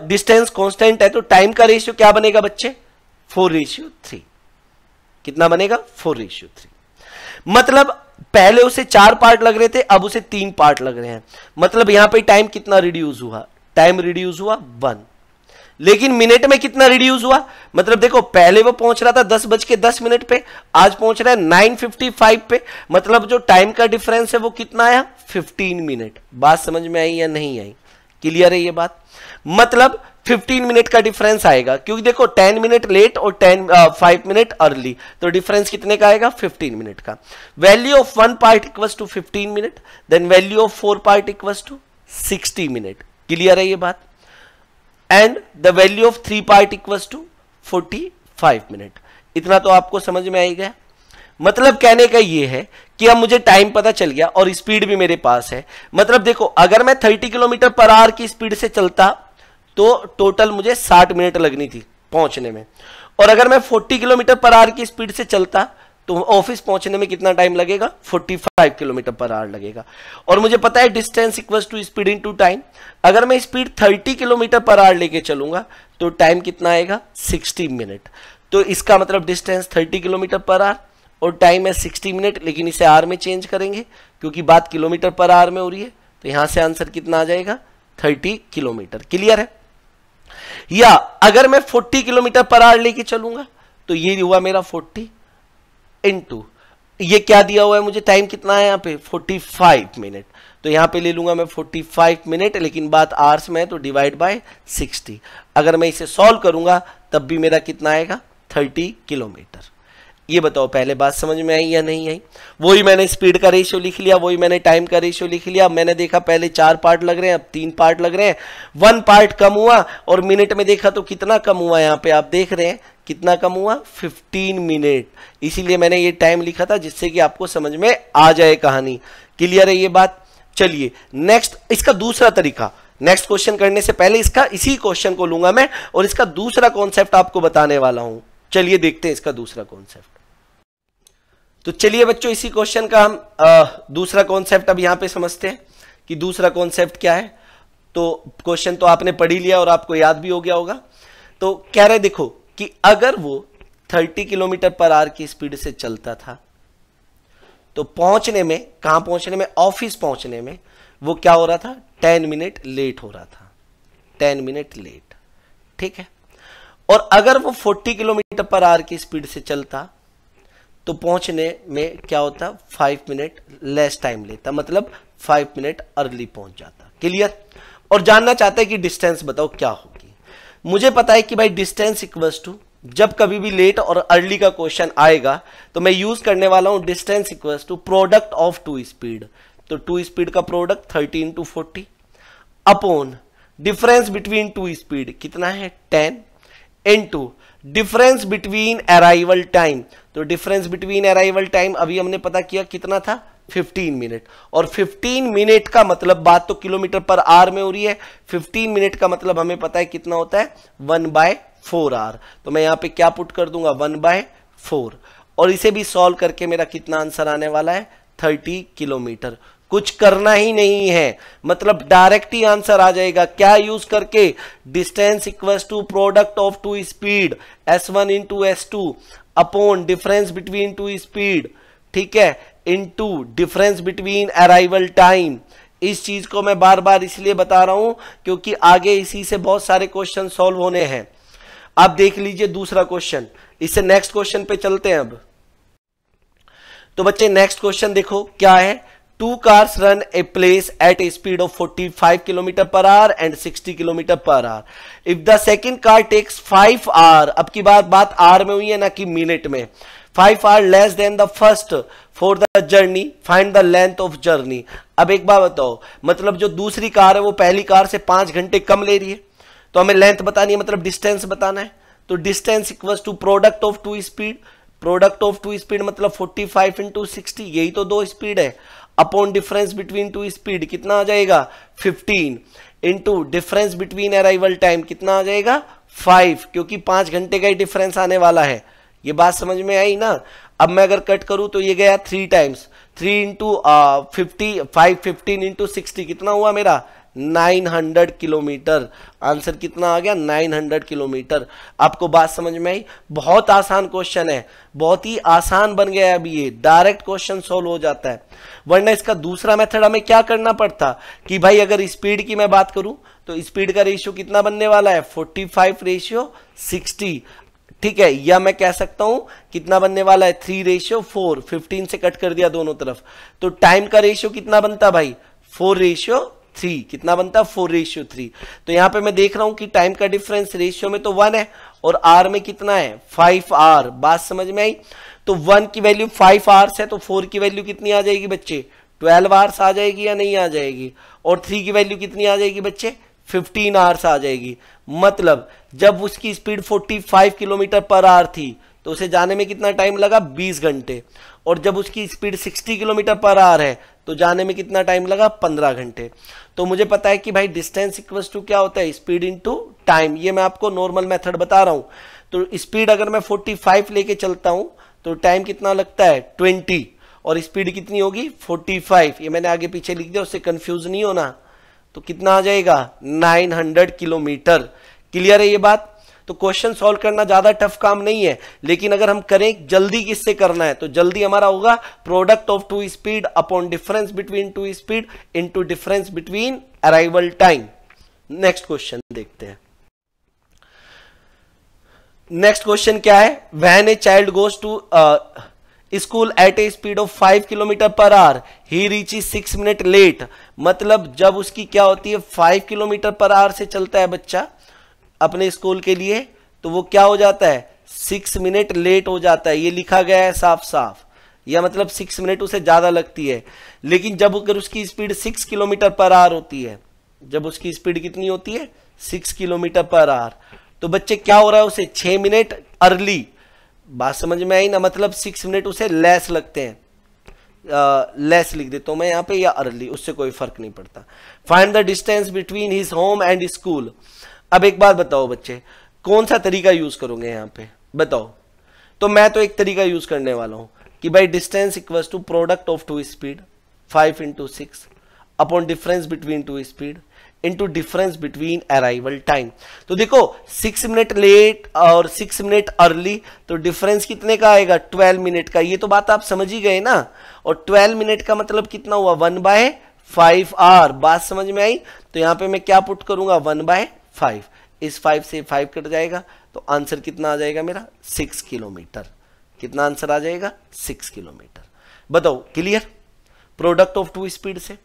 डिस्टेंस कांस्टेंट है तो टाइम का रेशियो क्या बनेगा बच्चे? फोर रेशियो थ्री कितना बनेगा? फोर रेशियो थ्री मतलब पहले उसे चार पार्ट लग रहे थे, अब उसे तीन पार्ट लग रहे हैं। मतलब यहाँ पे टाइम कितना रिड्यूस हुआ? टाइम रिड्यूस हुआ वन लेकिन मिनट में कितना रिड्यूस हुआ? मतलब देखो, पहले वो पहुँच रहा था दस बज के दस मिनट पे, आज पहुँच रहा है नाइन फिफ्टी फाइव पे। मतलब जो टाइम का डिफरेंस है वो कितना आया? फिफ्टीन मिनट बात समझ में आई या नहीं आई? क्लियर है ये बात? मतलब 15 मिनट का डिफरेंस आएगा। क्योंकि देखो 10 मिनट लेट और 10 5 मिनट अर्ली तो डिफरेंस कितने का आएगा? 15 मिनट का। Value of one part equals to 15 minute then value of four part equals to 60 minute clear है ये बात? And the value of three part equals to 45 minute इतना तो आपको समझ में आई गया? मतलब कहने का ये है कि अब मुझे टाइम पता चल गया और स्पीड भी मेरे पास है। मतलब देखो, अगर मैं 30 किलोमीटर पर आवर की स्पीड से चलता तो टोटल मुझे 60 मिनट लगनी थी पहुँचने में। और अगर मैं 40 किलोमीटर पर आवर की स्पीड से चलता तो ऑफ़िस पहुँचने में कितना टाइम लगेगा? 45 किलोमीटर पर आवर लगेगा। और मुझे पता है distance equal to speed into time अगर मैं स्पीड 30 किलोमीटर पर आवर लेके चलूँगा तो टाइम कितना आएगा? 60 मिनट। तो इसका मतलब डिस्टेंस 30 किलोमीटर पर आवर, और टाइम है 60 मिनट, लेकिन इसे आर में चेंज करेंगे, क्योंकि बात किलोमीटर पर आवर में हो रही है तो यहाँ से आंसर कितना आ जाएगा? 30 किलोमीटर। क्लियर है? या अगर मैं 40 किलोमीटर पर आर लेके चलूँगा तो ये हुआ मेरा 40 इनटू ये क्या दिया हुआ है मुझे? टाइम कितना है यहाँ पे? 45 मिनट तो यहाँ पे ले लूँगा मैं 45 मिनट लेकिन बात आर्स में है तो डिवाइड बाय 60 अगर मैं इसे सॉल्व करूँगा, तब भी मेरा कितना आएगा? 30 किलोमीटर। ये बताओ, पहले बात समझ में आई या नहीं आई? वही मैंने स्पीड का रेशियो लिख लिया, वही मैंने टाइम का रेशियो लिख लिया। मैंने देखा पहले चार पार्ट लग रहे हैं, अब तीन पार्ट लग रहे हैं। वन पार्ट कम हुआ और मिनट में देखा तो कितना कम हुआ यहाँ पे, आप देख रहे हैं, कितना कम हुआ? 15 मिनट इसीलिए मैंने ये टाइम लिखा था जिससे कि आपको समझ में आ जाए कहानी। क्लियर है ये बात? चलिए नेक्स्ट इसका दूसरा तरीका। नेक्स्ट क्वेश्चन करने से पहले इसका, इसी क्वेश्चन को लूँगा मैं और इसका दूसरा कॉन्सेप्ट आपको बताने वाला हूँ। चलिए देखते हैं इसका दूसरा कॉन्सेप्ट तो चलिए बच्चों इसी क्वेश्चन का हम आ, दूसरा कॉन्सेप्ट अब यहाँ पे समझते हैं कि दूसरा कॉन्सेप्ट क्या है। तो क्वेश्चन तो आपने पढ़ी लिया और आपको याद भी हो गया होगा। तो कह रहे देखो कि अगर वो 30 किलोमीटर पर आर की स्पीड से चलता था तो पहुँचने में कहाँ पहुँचने में? ऑफ़िस पहुँचने में वो क्या हो रहा था? 10 मिनट लेट हो रहा था। 10 मिनट लेट ठीक है? और अगर वो 40 किलोमीटर पर आर की स्पीड से चलता तो पहुँचने में क्या होता? फाइव मिनट लेस टाइम लेता। मतलब फाइव मिनट अर्ली पहुँच जाता। क्लियर और जानना चाहता है कि डिस्टेंस बताओ क्या होगी। मुझे पता है कि भाई डिस्टेंस इक्वल्स टू जब कभी भी लेट और अर्ली का क्वेश्चन आएगा तो मैं यूज़ करने वाला हूँ distance equals to product of two speed तो टू स्पीड का product thirty two forty upon difference between two speed कितना है? Ten into difference between arrival time तो डिफरेंस बिटवीन अराइवल टाइम अभी हमने पता किया कितना था? 15 मिनट और 15 मिनट का मतलब बात तो किलोमीटर पर आर में हो रही है। 15 मिनट का मतलब हमें पता है कितना होता है? वन बाय फोर आर तो मैं यहाँ पे क्या पुट कर दूँगा? वन बाय फोर और इसे भी सॉल्व करके मेरा कितना आंसर आने वाला है? Thirty kilometre. कुछ करना ही नहीं है। मतलब डायरेक्ट ही आंसर आ जाएगा। क्या यूज़ करके? Distance equal to product of two speed s one into s two upon difference between two speed ठीक है? Into difference between arrival time इस चीज़ को मैं बार बार इसलिए बता रहा हूँ क्योंकि आगे इसी से बहुत सारे क्वेश्चन सॉल्व होने हैं। आप देख लीजिए दूसरा क्वेश्चन इससे नेक्स्ट क्वेश्चन पे चलते हैं अब। तो बच्चे नेक्स्ट क्वेश्चन देखो, क्या है? Two cars run a place at a speed of 45 kilometre per hour and 60 kilometre per hour if the second car takes five hour अब की बात बात आर में हुई है ना कि मिनट में। Five hour less than the first for the journey find the length of journey अब एक बात बताओ मतलब जो दूसरी कार है वो पहली कार से पाँच घंटे कम ले रही है। तो हमें लेंथ बतानी है मतलब डिस्टेंस बताना है। तो distance equal to product of two speed product of two speed मतलब 45 फाइव इंटू यही तो दो स्पीड है। Upon difference between two speed कितना आ जाएगा? 15 into difference between arrival time कितना आ जाएगा? 5 क्योंकि पाँच घंटे का ही डिफरेंस आने वाला है। ये बात समझ में आई ना? अब मैं अगर कट करूँ तो ये गया three times three into fifty five fifteen into sixty कितना हुआ मेरा? 900 किलोमीटर। आंसर कितना आ गया? 900 किलोमीटर। आपको बात समझ में आई? बहुत आसान क्वेश्चन है। बहुत ही आसान बन गया अभी ये। डायरेक्ट क्वेश्चन सोल्व हो जाता है। वरना इसका दूसरा मेथड हमें क्या करना पड़ता? कि भाई अगर स्पीड की मैं बात करूँ तो स्पीड का रेशियो कितना बनने वाला है? 45 रेशियो 60 ठीक है, या मैं कह सकता हूँ, कितना बनने वाला है? Three ratio four. फिफ्टीन से कट कर दिया दोनों तरफ़। तो टाइम का रेशियो कितना बनता भाई? फोर रेशियो थ्री कितना बनता है? फोर रेशियो थ्री तो यहाँ पे मैं देख रहा हूँ कि टाइम का डिफरेंस रेशियो में तो वन है और आर में कितना है? फाइव आर बात समझ में आई? तो वन की वैल्यू फाइव आवर्स है तो फोर की वैल्यू कितनी आ जाएगी बच्चे? ट्वेल्व आवर्स आ जाएगी या नहीं आ जाएगी? और थ्री की वैल्यू कितनी आ जाएगी बच्चे? फिफ्टीन आवर्स आ जाएगी. मतलब जब उसकी speed forty five kilometre per hour थी तो उसे जाने में कितना टाइम लगा? बीस घंटे. और जब उसकी speed sixty kilometre per hour है तो जाने में कितना टाइम लगा? पंद्रह घंटे। तो मुझे पता है कि भाई डिस्टेंस इक्वल्स टू क्या होता है? स्पीड इनटू टाइम ये मैं आपको नॉर्मल मेथड बता रहा हूँ। तो स्पीड अगर मैं 45 लेके चलता हूँ तो टाइम कितना लगता है? 20 और स्पीड कितनी होगी? 45 ये मैंने आगे पीछे लिख दिया, उससे कंफ्यूज नहीं होना। तो कितना आ जाएगा? 900 किलोमीटर क्लियर है ये बात? तो क्वेश्चन सॉल्व करना ज़्यादा टफ काम नहीं है, लेकिन अगर हम करें जल्दी किससे करना है तो जल्दी हमारा होगा product of two speed upon difference between two speed into difference between arrival time next question देखते हैं। नेक्स्ट क्वेश्चन क्या है? When a child goes to school at a speed of five kilometre per hour he reaches six minute late मतलब जब उसकी क्या होती है फाइव किलोमीटर पर आवर से चलता है बच्चा अपने स्कूल के लिए तो वो क्या हो जाता है? सिक्स मिनट लेट हो जाता है। ये लिखा गया है साफ़ साफ़ या मतलब सिक्स मिनट उसे ज़्यादा लगती है। लेकिन जब अगर उसकी speed six kilometre per hour होती है, जब उसकी स्पीड कितनी होती है? Six kilometre per hour. तो बच्चे क्या हो रहा है उसे? छह मिनट अर्ली। बात समझ में आई ना? मतलब सिक्स मिनट उसे लेस लगते हैं। लेस लिख देता हूँ मैं यहाँ पे या अर्ली? उससे कोई फ़र्क नहीं पड़ता। Find the distance between his home and school अब एक बात बताओ बच्चे कौन सा तरीका यूज़ करोगे यहाँ पे? बताओ। तो मैं तो एक तरीका यूज़ करने वाला हूँ कि भाई distance equals to product of two speed five into six upon difference between two speed into difference between arrival time तो देखो सिक्स मिनट लेट और सिक्स मिनट अर्ली तो डिफरेंस कितने का आएगा? ट्वेल्व मिनट का। ये तो बात आप समझ ही गए ना? और ट्वेल्व मिनट का मतलब कितना हुआ? वन बाय फाइव आर बात समझ में आई? तो यहाँ पे मैं क्या पुट करूँगा? One by five. इस फाइव से फाइव कट जाएगा तो आंसर कितना आ जाएगा मेरा? Six kilometre. कितना आंसर आ जाएगा? Six kilometre. बताओ, clear? Product of two speed से।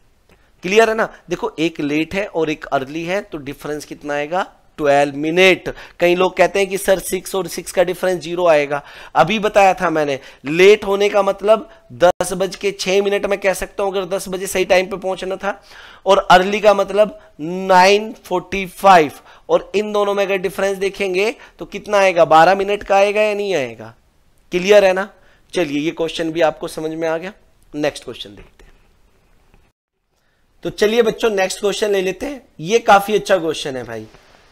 क्लियर है ना? देखो, एक लेट है और एक अर्ली है तो डिफरेंस कितना आएगा? 12 मिनट कई लोग कहते हैं कि सर सिक्स और सिक्स का डिफरेंस ज़ीरो आएगा। अभी बताया था मैंने। लेट होने का मतलब दस बज के छह मिनट में कह सकता हूँ, अगर दस बजे सही टाइम पे पहुँचना था। और अर्ली का मतलब 9:45 और इन दोनों में अगर डिफरेंस देखेंगे तो कितना आएगा? 12 मिनट का आएगा या नहीं आएगा? क्लियर है ना? चलिए, ये क्वेश्चन भी आपको समझ में आ गया। नेक्स्ट क्वेश्चन देखते हैं। तो चलिए बच्चों नेक्स्ट क्वेश्चन ले लेते हैं। ये काफ़ी अच्छा क्वेश्चन है भाई।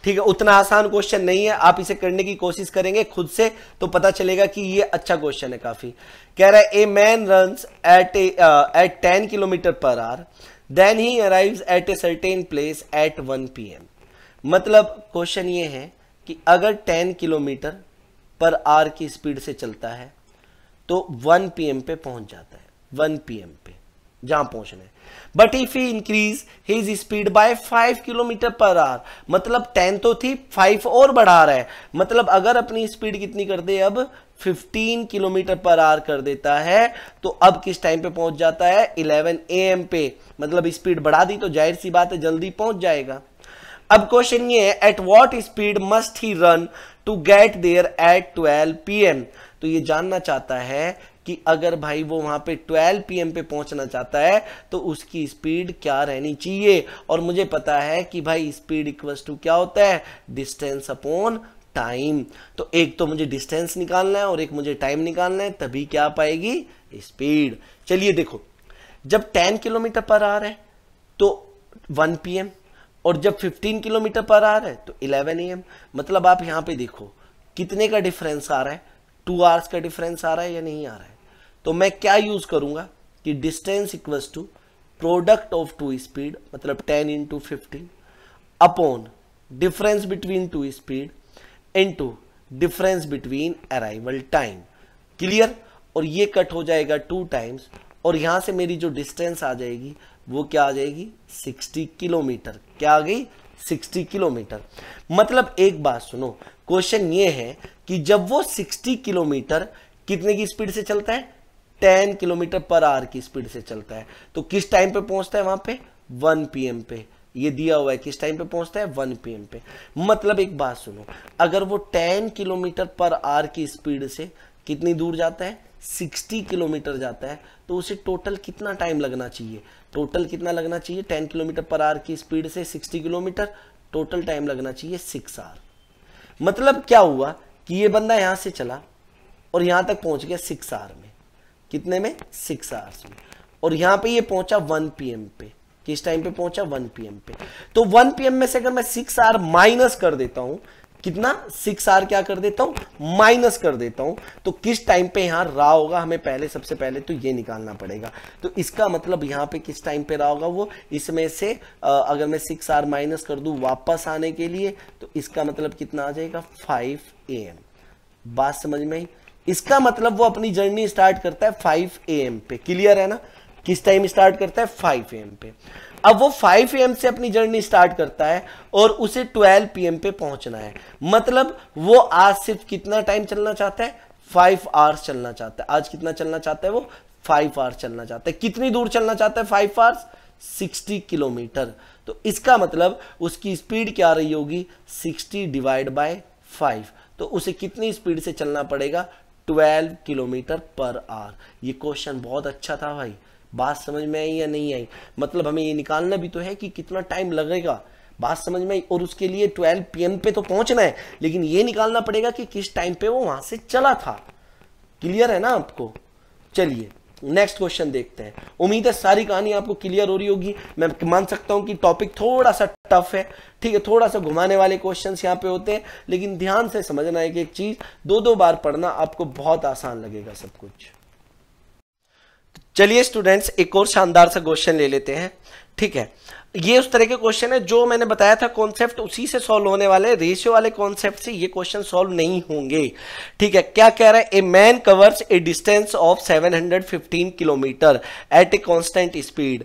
ठीक है, उतना आसान क्वेश्चन नहीं है, आप इसे करने की कोशिश करेंगे खुद से तो पता चलेगा कि ये अच्छा क्वेश्चन है काफ़ी। कह रहा है a man run at at ten kilometre per hour then he arrive at a certain place at one p m मतलब क्वेश्चन ये है कि अगर टेन किलोमीटर पर आर की स्पीड से चलता है तो वन पीएम पे पहुँच जाता है वन पीएम पे, जहाँ पहुँचना है। But if he increase his speed by five kilometre per hour मतलब टेन तो थी फाइव और बढ़ा रहा है। मतलब अगर अपनी स्पीड कितनी कर दे अब? 15 किलोमीटर पर आवर कर देता है। तो अब किस टाइम पे पहुँच जाता है? 11 एम पे। मतलब स्पीड बढ़ा दी तो ज़ाहिर सी बात है, जल्दी पहुँच जाएगा। अब क्वेश्चन ये है at what speed must he run to get there at 12 PM तो ये जानना चाहता है कि अगर भाई वो वहाँ पे 12 पीएम पे पहुँचना चाहता है तो उसकी स्पीड क्या रहनी चाहिए? और मुझे पता है कि भाई स्पीड इक्वल्स टू क्या होता है? डिस्टेंस अपॉन टाइम तो एक तो मुझे डिस्टेंस निकालना है और एक मुझे टाइम निकालना है, तभी क्या पाएगी? स्पीड चलिए देखो, जब 10 किलोमीटर पर आ रहा है तो 1 पीएम और जब 15 किलोमीटर पर आ रहा है तो 11 एम मतलब आप यहाँ पे देखो, कितने का डिफरेंस आ रहा है? टू आवर्स का डिफरेंस आ रहा है या नहीं आ रहा है? तो मैं क्या यूज़ करूँगा कि distance equals to product of two speed मतलब 10 into fifteen upon difference between two speed into difference between arrival time clear और ये कट हो जाएगा टू टाइम्स और यहाँ से मेरी जो डिस्टेंस आ जाएगी, वो क्या आ जाएगी? 60 किलोमीटर क्या आ गई? 60 किलोमीटर मतलब एक बात सुनो क्वेश्चन ये है कि जब वो 60 किलोमीटर कितने की स्पीड से चलता है? 10 किलोमीटर पर आवर की स्पीड से चलता है। तो किस टाइम पे पहुँचता है वहाँ पे? 1 पीएम पे। ये दिया हुआ है किस टाइम पे पहुँचता है? 1 पीएम पे। मतलब एक बात सुनो, अगर वो 10 किलोमीटर पर आवर की स्पीड से कितनी दूर जाता है? 60 किलोमीटर जाता है। तो उसे टोटल कितना टाइम लगना चाहिए? टोटल कितना लगना चाहिए? 10 किलोमीटर पर आवर की स्पीड से 60 किलोमीटर। टोटल टाइम लगना चाहिए सिक्स आवर मतलब क्या हुआ कि ये बंदा यहाँ से चला और यहाँ तक पहुँच गया सिक्स आवर में। कितने में? सिक्स आवर्स में। और यहाँ पे ये पहुँचा वन पीएम पे। किस टाइम पे पहुँचा? वन पीएम पे। तो वन पीएम में से अगर मैं सिक्स आर माइनस कर देता हूँ, कितना? सिक्स आर क्या कर देता हूँ? माइनस कर देता हूँ। तो किस टाइम पे यहाँ रहा होगा? हमें पहले, सबसे पहले तो ये निकालना पड़ेगा। तो इसका मतलब यहाँ पे किस टाइम पे रहा होगा वो? इसमें से अगर मैं सिक्स आर माइनस कर दू वापस आने के लिए तो इसका मतलब कितना आ जाएगा? फाइव ए एम बात समझ में आई? इसका मतलब वो अपनी जर्नी स्टार्ट करता है फाइव ए एम पे। क्लियर है ना? किस टाइम स्टार्ट करता है? फाइव एम पे। अब वो 5 एम से अपनी जर्नी स्टार्ट करता है और उसे 12 पीएम पे पहुँचना है। मतलब वो आज सिर्फ़ कितना टाइम चलना चाहता है? फाइव आवर्स चलना चाहता है। आज कितना चलना चाहता है वो? फाइव आवर्स चलना चाहता है। कितनी दूर चलना चाहता है? Five hours sixty kilometre. तो इसका मतलब उसकी स्पीड क्या रही होगी? सिक्सटी डिवाइड बाय फाइव तो उसे कितनी स्पीड से चलना पड़ेगा? ट्वेल्व किलोमीटर पर आर ये क्वेश्चन बहुत अच्छा था भाई। बात समझ में आई या नहीं आई? मतलब हमें ये निकालना भी तो है कि कितना टाइम लगेगा। बात समझ में आई? और उसके लिए 12 पीएम पे तो पहुँचना है। लेकिन ये निकालना पड़ेगा कि किस टाइम पे वो वहाँ से चला था। क्लियर है ना आपको? चलिए। नेक्स्ट क्वेश्चन देखते हैं। उम्मीद है सारी कहानी आपको क्लियर हो रही होगी। मैं मान सकता हूँ कि टॉपिक थोड़ा सा टफ है। ठीक है, थोड़ा सा घुमाने वाले क्वेश्चन यहाँ पे होते हैं। लेकिन ध्यान से समझना है कि एक चीज़। दो दो बार पढ़ना आपको बहुत आसान लगेगा सब कुछ। चलिए स्टूडेंट्स एक और शानदार सा क्वेश्चन ले लेते हैं। ठीक है ये उस तरह के क्वेश्चन है जो मैंने बताया था कॉन्सेप्ट उसी से सॉल्व होने वाले रेशियो वाले कॉन्सेप्ट से ये क्वेश्चन सॉल्व नहीं होंगे। ठीक है, क्या कह रहा है? A man covers a distance of 715 kilometre at a constant speed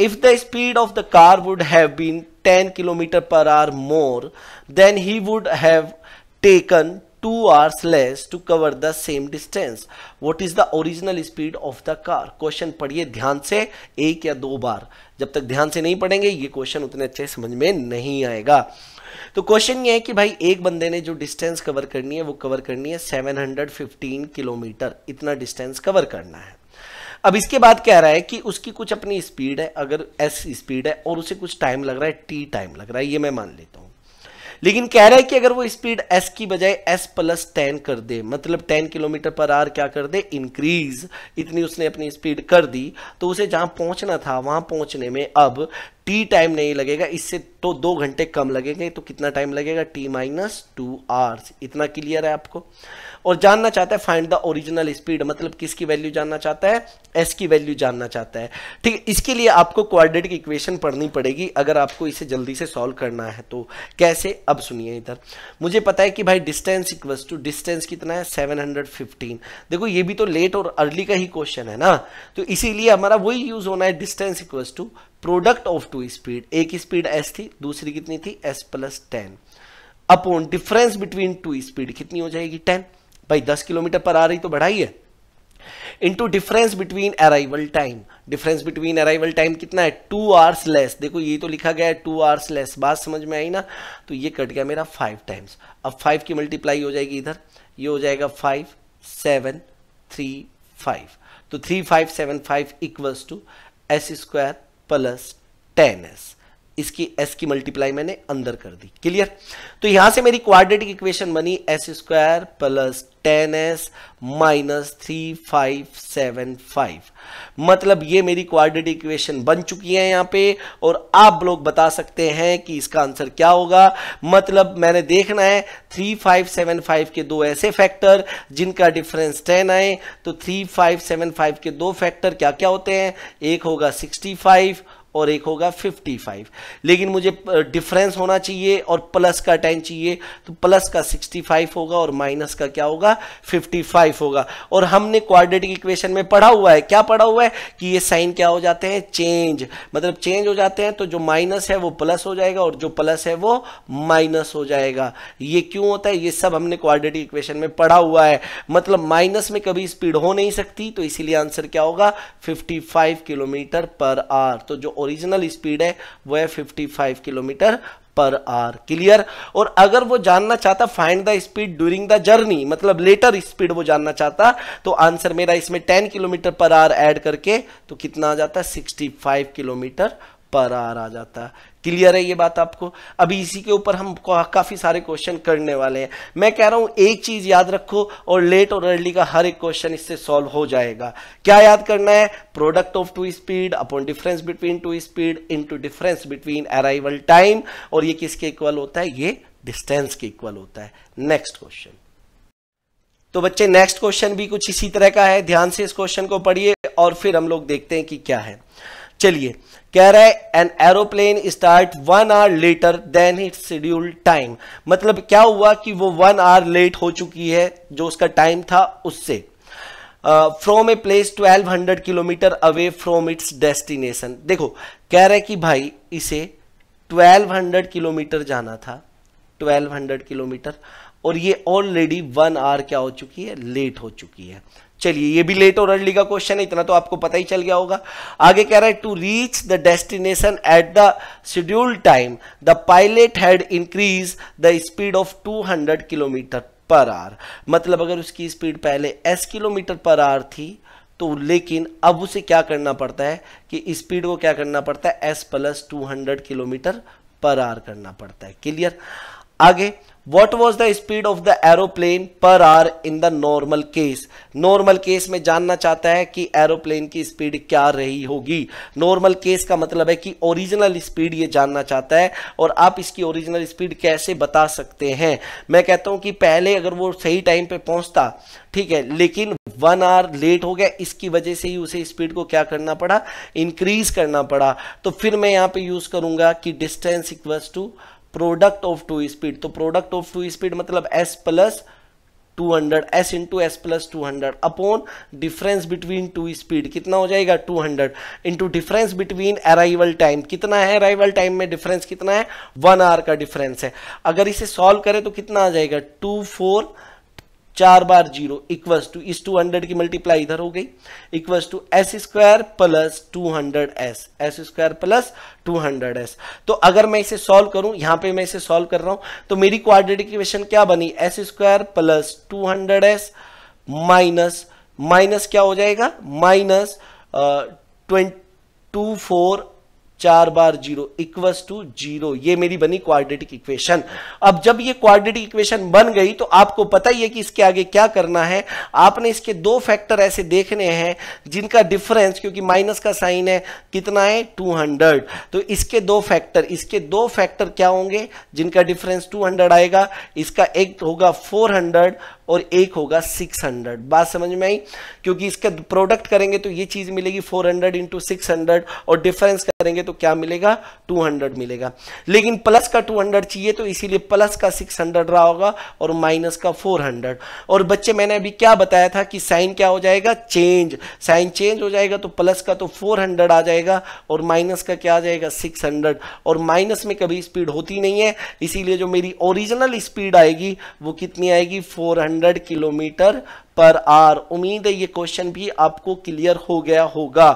if the speed of the car would have been 10 kilometre per hour more then he would have taken two hours less to cover the same distance what is the original speed of the car question पढ़िए ध्यान से एक या दो बार। जब तक ध्यान से नहीं पढ़ेंगे, ये क्वेश्चन उतने अच्छे समझ में नहीं आएगा। तो क्वेश्चन ये है कि भाई, एक बंदे ने जो डिस्टेंस कवर करनी है, वो कवर करनी है 715 किलोमीटर इतना डिस्टेंस कवर करना है। अब इसके बाद कह रहा है कि उसकी कुछ अपनी स्पीड है, अगर एस स्पीड है, और उसे कुछ टाइम लग रहा है टी टाइम लग रहा है, ये मैं मान लेता हूँ। लेकिन कह रहा है कि अगर वो स्पीड एस की बजाय एस प्लस टेन कर दे मतलब टेन किलोमीटर पर आर क्या कर दे? इंक्रीज इतनी उसने अपनी स्पीड कर दी। तो उसे जहाँ पहुँचना था, वहाँ पहुँचने में अब टी टाइम नहीं लगेगा, इससे तो दो घंटे कम लगेंगे तो कितना टाइम लगेगा? T minus two hours. इतना क्लियर है आपको? और जानना चाहता है, फाइंड द ओरिजिनल स्पीड मतलब किसकी वैल्यू जानना चाहता है? एस की वैल्यू जानना चाहता है। ठीक है, इसके लिए आपको क्वाड्रेटिक इक्वेशन पढ़नी पड़ेगी, अगर आपको इसे जल्दी से सॉल्व करना है तो कैसे? अब सुनिए इधर। मुझे पता है कि भाई डिस्टेंस इक्वल्स टू डिस्टेंस कितना है? 715 देखो, ये भी तो लेट और अर्ली का ही क्वेश्चन है ना? तो इसीलिए हमारा वही यूज़ होना है distance equals to product of two speed, एक स्पीड एस थी, दूसरी कितनी थी? S plus ten upon difference between two speed कितनी हो जाएगी? टेन भाई, दस किलोमीटर पर आ रही तो बढ़ाई है। Into difference between arrival time difference between arrival time कितना है? टू आवर्स लेस देखो, ये तो लिखा गया है टू आवर्स लेस बात समझ में आई ना? तो ये कट गया मेरा फाइव टाइम्स अब फाइव की मल्टीप्लाई हो जाएगी इधर। ये हो जाएगा फाइव सेवन थ्री फाइव तो three five seven five equals to S square plus ten इसकी एस की मल्टीप्लाई मैंने अंदर कर दी। क्लियर तो यहाँ से मेरी क्वाड्रेटिक इक्वेशन बनी S square plus ten S minus three five seven five मतलब ये मेरी क्वाड्रेटिक इक्वेशन बन चुकी है यहाँ पे और आप लोग बता सकते हैं कि इसका आंसर क्या होगा। मतलब मैंने देखना है थ्री फाइव सेवन फाइव के दो ऐसे फैक्टर जिनका डिफरेंस टेन आए। तो थ्री फाइव सेवन फाइव के दो फैक्टर क्या क्या होते हैं? एक होगा सिक्सटी फाइव और एक होगा 55 लेकिन मुझे डिफरेंस होना चाहिए और प्लस का टेन चाहिए तो प्लस का 65 होगा और माइनस का क्या होगा? 55 होगा. और हमने क्वाड्रेटिक इक्वेशन में पढ़ा हुआ है. क्या पढ़ा हुआ है? कि ये साइन क्या हो जाते हैं? चेंज मतलब चेंज हो जाते हैं तो जो माइनस है वो प्लस हो जाएगा और जो प्लस है वो माइनस हो जाएगा. ये क्यों होता है? ये सब हमने क्वाड्रेटिक इक्वेशन में पढ़ा हुआ है. मतलब माइनस में कभी स्पीड हो नहीं सकती तो इसीलिए आंसर क्या होगा? फिफ्टी किलोमीटर पर आर तो जो ओरिजिनल स्पीड है, वो है 55 किलोमीटर पर आर क्लियर और अगर वो जानना चाहता find the speed during the journey मतलब लेटर स्पीड वो जानना चाहता तो आंसर मेरा इसमें 10 किलोमीटर पर आर ऐड करके तो कितना आ जाता है? 65 किलोमीटर पर आर आ जाता क्लियर है ये बात आपको? अभी इसी के ऊपर हम काफ़ी सारे क्वेश्चन करने वाले हैं। मैं कह रहा हूँ, एक चीज़ याद रखो और लेट और अर्ली का हर एक क्वेश्चन इससे सॉल्व हो जाएगा। क्या याद करना है? Product of two speed upon difference between two speed into difference between arrival time और ये किसके इक्वल होता है? ये डिस्टेंस के इक्वल होता है। नेक्स्ट क्वेश्चन तो बच्चे नेक्स्ट क्वेश्चन भी कुछ इसी तरह का है। ध्यान से इस क्वेश्चन को पढ़िए और फिर हम लोग देखते हैं कि क्या है। चलिए, कह रहा है an aeroplane start one hour later than it schedule time मतलब क्या हुआ कि वो वन आवर लेट हो चुकी है, जो उसका टाइम था उससे? From a place 1200 kilometre away from its destination देखो, कह रहे कि भाई, इसे 1200 किलोमीटर जाना था 1200 किलोमीटर और ये ऑलरेडी वन आवर क्या हो चुकी है? लेट हो चुकी है। चलिए, ये भी लेट और अर्ली का क्वेश्चन है, इतना तो आपको पता ही चल गया होगा। आगे कह रहा है to reach the destination at the schedule time the pilot had increase the speed of 200 kilometre per hour मतलब अगर उसकी स्पीड पहले एस किलोमीटर पर आर थी तो लेकिन अब उसे क्या करना पड़ता है कि स्पीड को क्या करना पड़ता है? S plus two kilometre per hour करना पड़ता है। क्लियर आगे what was the speed of the aeroplane per hour in the normal case normal case में जानना चाहता है कि एरोप्लेन की स्पीड क्या रही होगी। नॉर्मल केस का मतलब है कि ओरिजिनल स्पीड ये जानना चाहता है और आप इसकी ओरिजिनल स्पीड कैसे बता सकते हैं। मैं कहता हूँ कि पहले अगर वो सही टाइम पे पहुँचता, ठीक है, लेकिन वन आवर लेट हो गया, इसकी वजह से ही उसे स्पीड को क्या करना पड़ा? इंक्रीज करना पड़ा। तो फिर मैं यहाँ पे यूज़ करूँगा कि distance equals to product of two speed. तो प्रोडक्ट ऑफ़ टू स्पीड मतलब S plus 200 s into S plus two hundred upon difference between two speed कितना हो जाएगा? 200 hundred into difference between arrival time कितना है arrival time में difference कितना है? वन आवर का डिफरेंस है। अगर इसे सॉल्व करें तो कितना आ जाएगा? टू फोर चार बार ज़ीरो इक्वल्स टू, इस टू हंड्रेड की मल्टीप्लाई इधर हो गई। Equals to S square plus two hundred S S square plus two hundred S तो अगर मैं इसे सॉल्व करूँ, यहाँ पे मैं इसे सॉल्व कर रहा हूँ तो मेरी क्वाड्रेटिक इक्वेशन क्या बनी? S square plus two hundred S minus minus क्या हो जाएगा? माइनस ट्वेंटी टू फोर चार बार ज़ीरो इक्वस टू ज़ीरो, ये मेरी बनी क्वाड्रेटिक इक्वेशन अब जब ये क्वाड्रेटिक इक्वेशन बन गई तो आपको पता ही है कि इसके आगे क्या करना है। आपने इसके दो फैक्टर ऐसे देखने हैं, जिनका डिफरेंस क्योंकि माइनस का साइन है, कितना है? 200 तो इसके दो फैक्टर इसके दो फैक्टर क्या होंगे, जिनका डिफरेंस 200 आएगा, इसका एक होगा 400 और एक होगा 600 बात समझ में आई? क्योंकि इसका प्रोडक्ट करेंगे तो ये चीज़ मिलेगी 400 हंड्रेड इंटू सिक्स और डिफरेंस करेंगे तो क्या मिलेगा? 200 मिलेगा। लेकिन प्लस का 200 चाहिए तो इसीलिए प्लस का 600 रहा होगा और माइनस का 400 और बच्चे, मैंने अभी क्या बताया था कि साइन क्या हो जाएगा? चेंज साइन चेंज हो जाएगा तो प्लस का तो 400 आ जाएगा और माइनस का क्या आ जाएगा? 600 और माइनस में कभी स्पीड होती नहीं है, इसीलिए जो मेरी ओरिजिनल स्पीड आएगी, वो कितनी आएगी? 400 किलोमीटर पर आर। उम्मीद है ये क्वेश्चन भी आपको क्लियर हो गया होगा।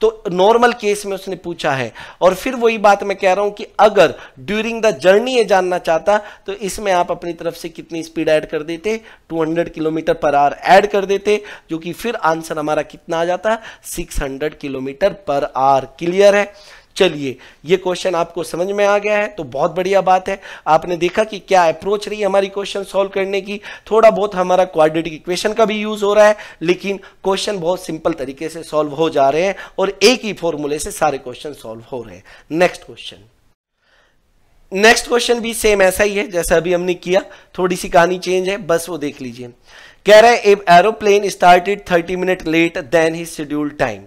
तो नॉर्मल केस में उसने पूछा है। और फिर वही बात मैं कह रहा हूँ कि अगर ड्यूरिंग द जर्नी ये जानना चाहता तो इसमें आप अपनी तरफ़ से कितनी स्पीड ऐड कर देते? 200 किलोमीटर पर आवर ऐड कर देते, जो कि फिर आंसर हमारा कितना आ जाता? 600 किलोमीटर पर आवर क्लियर है? चलिए, ये क्वेश्चन आपको समझ में आ गया है तो बहुत बढ़िया बात है। आपने देखा कि क्या अप्रोच रही हमारी क्वेश्चन सॉल्व करने की? थोड़ा बहुत हमारा क्वाड्रेटिक इक्वेशन का भी यूज़ हो रहा है, लेकिन क्वेश्चन बहुत सिंपल तरीके से सॉल्व हो जा रहे हैं और एक ही फॉर्मूले से सारे क्वेश्चन सॉल्व हो रहे हैं। नेक्स्ट क्वेश्चन नेक्स्ट क्वेश्चन भी सेम ऐसा ही है, जैसा अभी हमने किया। थोड़ी सी कहानी चेंज है, बस वो देख लीजिए। कह रहे हैं aeroplane started 30 minute late than the schedule time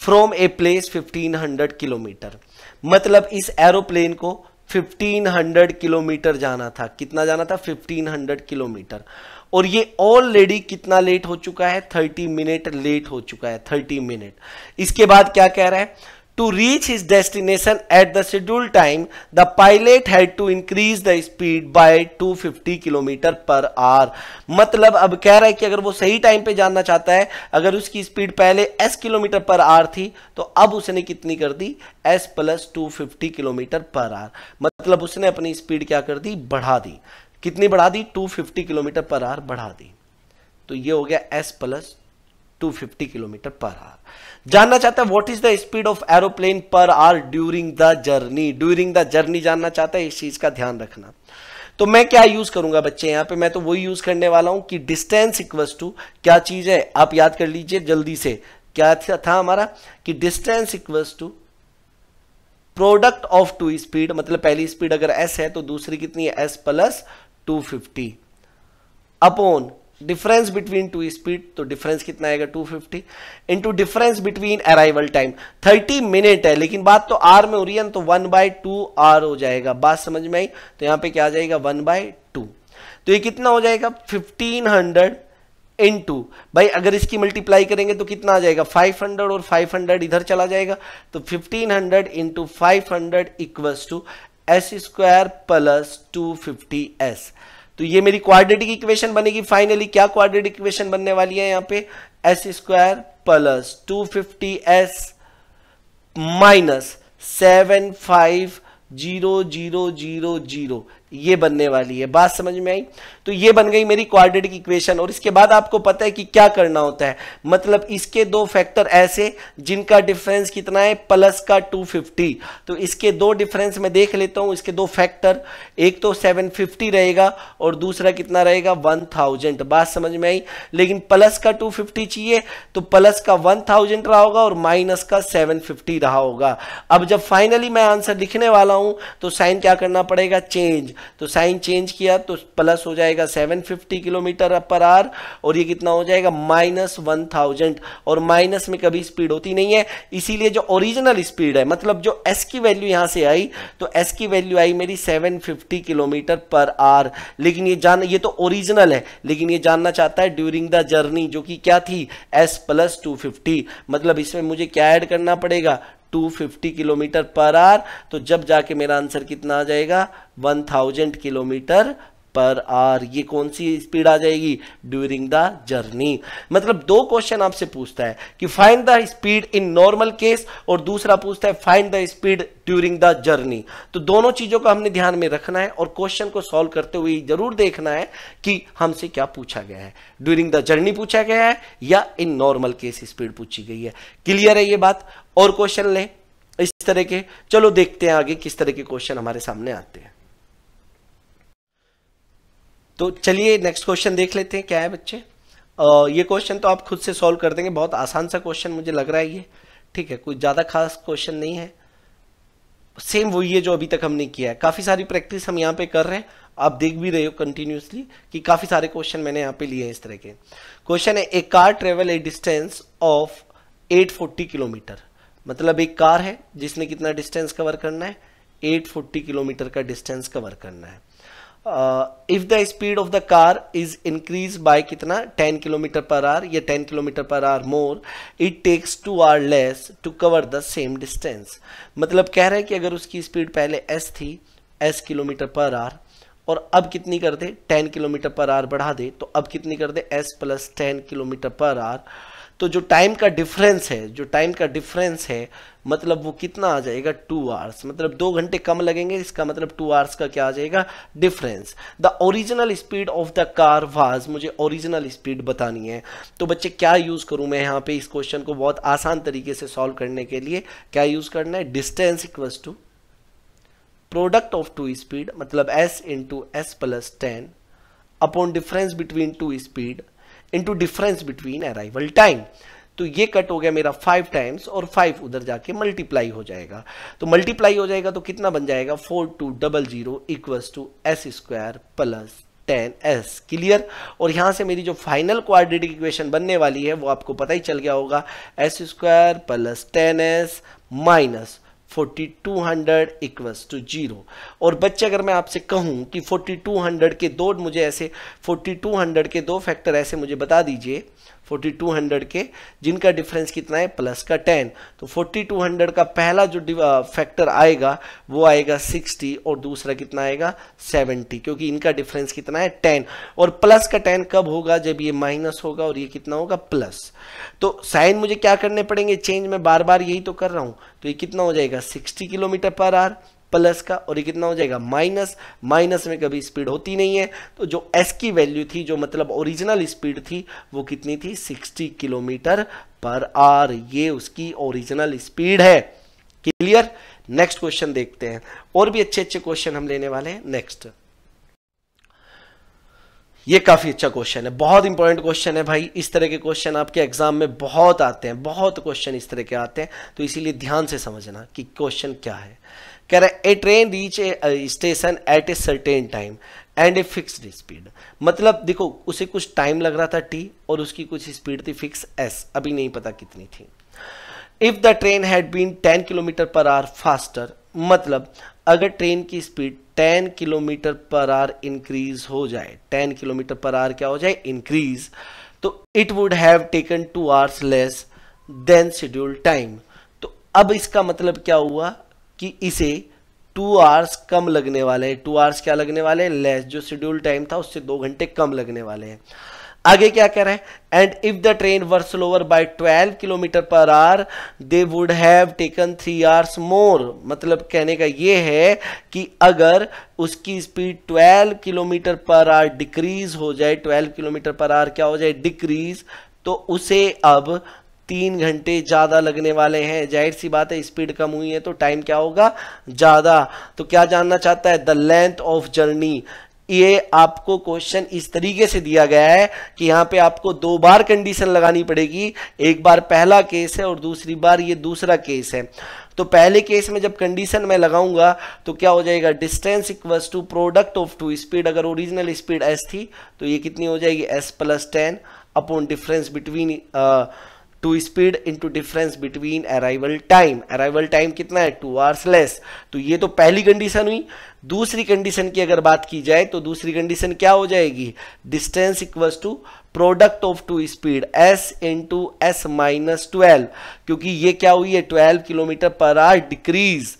from a place 1500 kilometre मतलब इस एरोप्लेन को 1500 किलोमीटर जाना था। कितना जाना था? 1500 किलोमीटर और ये ऑलरेडी कितना लेट हो चुका है? 30 मिनट लेट हो चुका है। 30 मिनट इसके बाद क्या कह रहा है? To reach his destination at the scheduled time, the pilot had to increase the speed by 250 km per hour. मतलब अब कह रहा है कि अगर वो सही टाइम पे जानना चाहता है अगर उसकी स्पीड पहले s किलोमीटर पर आर थी तो अब उसने कितनी कर दी? S plus two kilometre per hour मतलब उसने अपनी स्पीड क्या कर दी? बढ़ा दी. कितनी बढ़ा दी? 250 किलोमीटर पर आर बढ़ा दी. तो ये हो गया s plus 250 kilometre per hour जानना चाहता है what is the speed of aeroplane per hour during the journey during the journey जानना चाहता है इस चीज़ का ध्यान रखना। तो मैं क्या यूज़ करूँगा बच्चे यहाँ पे? मैं तो वही यूज़ करने वाला हूँ कि डिस्टेंस इक्वस टू क्या चीज़ है? आप याद कर लीजिए जल्दी से। क्या था हमारा? कि distance equals to product of two speed मतलब पहली स्पीड अगर एस है तो दूसरी कितनी है? S plus two fifty upon difference between two speed तो डिफरेंस कितना आएगा? 250 fifty into difference between arrival time 30 minute है, लेकिन बात तो आर में हो रही है तो वन बाय टू आर हो जाएगा। बात समझ में आई? तो यहाँ पे क्या आ जाएगा? वन बाय टू तो ये कितना हो जाएगा? 1500 इनटू भाई, अगर इसकी मल्टीप्लाई करेंगे तो कितना आ जाएगा? 500 और 500 इधर चला जाएगा। तो 1500 hundred into five hundred equals to S square plus two fifty S तो ये मेरी क्वाड्रेटिक इक्वेशन बनेगी। फाइनली क्या क्वाड्रेटिक इक्वेशन बनने वाली है यहाँ पे? S square plus two fifty S minus seven five zero zero zero zero ये बनने वाली है। बात समझ में आई? तो ये बन गई मेरी क्वाड्रेटिक इक्वेशन और इसके बाद आपको पता है कि क्या करना होता है। मतलब इसके दो फैक्टर ऐसे जिनका डिफरेंस कितना है? प्लस का 250 तो इसके दो डिफरेंस में देख लेता हूँ। इसके दो फैक्टर एक तो 750 रहेगा और दूसरा कितना रहेगा? 1000 बात समझ में आई? लेकिन प्लस का 250 चाहिए तो प्लस का 1000 रहा होगा और माइनस का 750 रहा होगा। अब जब फाइनली मैं आंसर लिखने वाला हूँ तो साइन क्या करना पड़ेगा? चेंज तो साइन चेंज किया तो प्लस हो जाएगा 750 किलोमीटर पर आर, और ये कितना हो जाएगा? माइनस वन थाउज़ेंड और माइनस में कभी स्पीड होती नहीं है, इसीलिए जो ओरिजिनल स्पीड है मतलब जो एस की वैल्यू यहाँ से आई तो एस की वैल्यू आई मेरी 750 किलोमीटर पर आर। लेकिन ये जान, ये तो ओरिजिनल है, लेकिन ये जानना चाहता है ड्यूरिंग द जर्नी जो कि क्या थी? एस प्लस टू मतलब इसमें मुझे क्या ऐड करना पड़ेगा? 250 किलोमीटर पर आर। तो जब जाके मेरा आंसर कितना आ जाएगा? 1000 किलोमीटर पर आर, ये कौन सी स्पीड आ जाएगी? ड्यूरिंग द जर्नी मतलब दो क्वेश्चन आपसे पूछता है कि find the speed in normal case और दूसरा पूछता है find the speed during the journey तो दोनों चीज़ों को हमने ध्यान में रखना है और क्वेश्चन को सॉल्व करते हुए ज़रूर देखना है कि हमसे क्या पूछा गया है. ड्यूरिंग द जर्नी पूछा गया है या इन नॉर्मल केस स्पीड पूछी गई है? क्लियर है ये बात? और क्वेश्चन लें इस तरह के. चलो देखते हैं आगे किस तरह के क्वेश्चन हमारे सामने आते हैं. तो चलिए नेक्स्ट क्वेश्चन देख लेते हैं क्या है बच्चे? आ, ये क्वेश्चन तो आप खुद से सॉल्व कर देंगे बहुत आसान सा क्वेश्चन मुझे लग रहा है ये। ठीक है कोई ज़्यादा खास क्वेश्चन नहीं है। सेम वही है जो अभी तक हमने किया है। काफ़ी सारी प्रैक्टिस हम यहाँ पे कर रहे हैं। आप देख भी रहे हो कंटिन्यूसली कि काफ़ी सारे क्वेश्चन मैंने यहाँ पे लिए हैं इस तरह के। क्वेश्चन है a car travel a distance of 840 kilometre मतलब एक कार है जिसने कितना डिस्टेंस कवर करना है? 840 किलोमीटर का डिस्टेंस कवर करना है। If the speed of the car is increase by कितना? 10 किलोमीटर पर आर या 10 kilometre per hour more it takes two hour less to cover the same distance मतलब कह रहे हैं कि अगर उसकी स्पीड पहले एस थी एस किलोमीटर पर आर और अब कितनी कर दे? 10 किलोमीटर पर आर बढ़ा दे तो अब कितनी कर दे? S plus ten kilometre per hour तो जो टाइम का डिफरेंस है, जो टाइम का डिफरेंस है मतलब वो कितना आ जाएगा? टू आवर्स मतलब दो घंटे कम लगेंगे, इसका मतलब टू आवर्स का क्या आ जाएगा? Difference the original speed of the car was मुझे ओरिजिनल स्पीड बतानी है। तो बच्चे, क्या यूज़ करूँ मैं यहाँ पे इस क्वेश्चन को बहुत आसान तरीके से सॉल्व करने के लिए? क्या यूज़ करना है? Distance equals to product of two speed मतलब S into S plus ten upon difference between two speed into difference between arrival time तो ये कट हो गया मेरा फाइव टाइम्स और फाइव उधर जाके मल्टीप्लाई हो जाएगा। तो मल्टीप्लाई हो जाएगा तो कितना बन जाएगा? Four two double zero equals to S square plus ten S clear और यहाँ से मेरी जो फाइनल क्वाड्रेटिक इक्वेशन बनने वाली है, वो आपको पता ही चल गया होगा। S square plus ten S minus 4200 equals to zero और बच्चे, अगर मैं आपसे कहूँ कि 4200 के दो मुझे ऐसे 4200 के दो फैक्टर ऐसे मुझे बता दीजिए 4200 के, जिनका डिफरेंस कितना है? प्लस का 10 तो 4200 का पहला जो फैक्टर आएगा, वो आएगा 60 और दूसरा कितना आएगा? 70 क्योंकि इनका डिफरेंस कितना है? 10 और प्लस का 10 कब होगा? जब ये माइनस होगा और ये कितना होगा? प्लस तो साइन मुझे क्या करने पड़ेंगे? चेंज में बार बार यही तो कर रहा हूँ। तो ये कितना हो जाएगा? Sixty kilometre per hour. Plus का और ये कितना हो जाएगा? माइनस। माइनस में कभी स्पीड होती नहीं है। तो जो एस की वैल्यू थी, जो मतलब ओरिजिनल स्पीड थी, वो कितनी थी? 60 किलोमीटर पर आर। ये उसकी ओरिजिनल स्पीड है। क्लियर नेक्स्ट क्वेश्चन देखते हैं। और भी अच्छे अच्छे क्वेश्चन हम लेने वाले हैं। नेक्स्ट ये काफ़ी अच्छा क्वेश्चन है। बहुत इंपॉर्टेंट क्वेश्चन है भाई। इस तरह के क्वेश्चन आपके एग्ज़ाम में बहुत आते हैं। बहुत क्वेश्चन इस तरह के आते हैं। तो इसीलिए ध्यान से समझना कि क्वेश्चन क्या है। कह रहा है, a train reach a station at a certain time and a fixed speed. मतलब देखो, उसे कुछ टाइम लग रहा था टी और उसकी कुछ स्पीड थी फिक्स एस अभी नहीं पता कितनी थी। If the train had been 10 kilometre per hour faster मतलब अगर ट्रेन की speed 10 kilometre per hour increase हो जाए 10 किलोमीटर पर आर क्या हो जाए इंक्रीज तो it would have taken two hours less than schedule time तो अब इसका मतलब क्या हुआ? कि इसे टू आवर्स कम लगने वाले हैं। टू आवर्स क्या लगने वाले हैं? लेस जो शेड्यूल टाइम था, उससे दो घंटे कम लगने वाले हैं। आगे क्या कह रहा है? And if the train were slower by 12 kilometre per hour they would have taken three hours more मतलब कहने का ये है कि अगर उसकी speed 12 kilometre per hour decrease हो जाए 12 किलोमीटर पर आवर क्या हो जाए? डिक्रीज तो उसे अब तीन घंटे ज़्यादा लगने वाले हैं। ज़ाहिर सी बात है, स्पीड कम हुई है तो टाइम क्या होगा? ज़्यादा। तो क्या जानना चाहता है? The length of journey. ये आपको क्वेश्चन इस तरीके से दिया गया है कि यहाँ पे आपको दो बार कंडीशन लगानी पड़ेगी। एक बार पहला केस है और दूसरी बार ये दूसरा केस है। तो पहले केस में जब कंडीशन मैं लगाऊँगा तो क्या हो जाएगा? Distance equals to product of two speed. अगर ओरिजिनल स्पीड एस थी तो ये कितनी हो जाएगी? S plus ten upon difference between two speed into difference between arrival time arrival time कितना है? टू आवर्स लेस तो ये तो पहली कंडीशन हुई। दूसरी कंडीशन की अगर बात की जाए तो दूसरी कंडीशन क्या हो जाएगी? Distance equals to product of two speed S into S minus twelve क्योंकि ये क्या हुई है? Twelve kilometre per hour decrease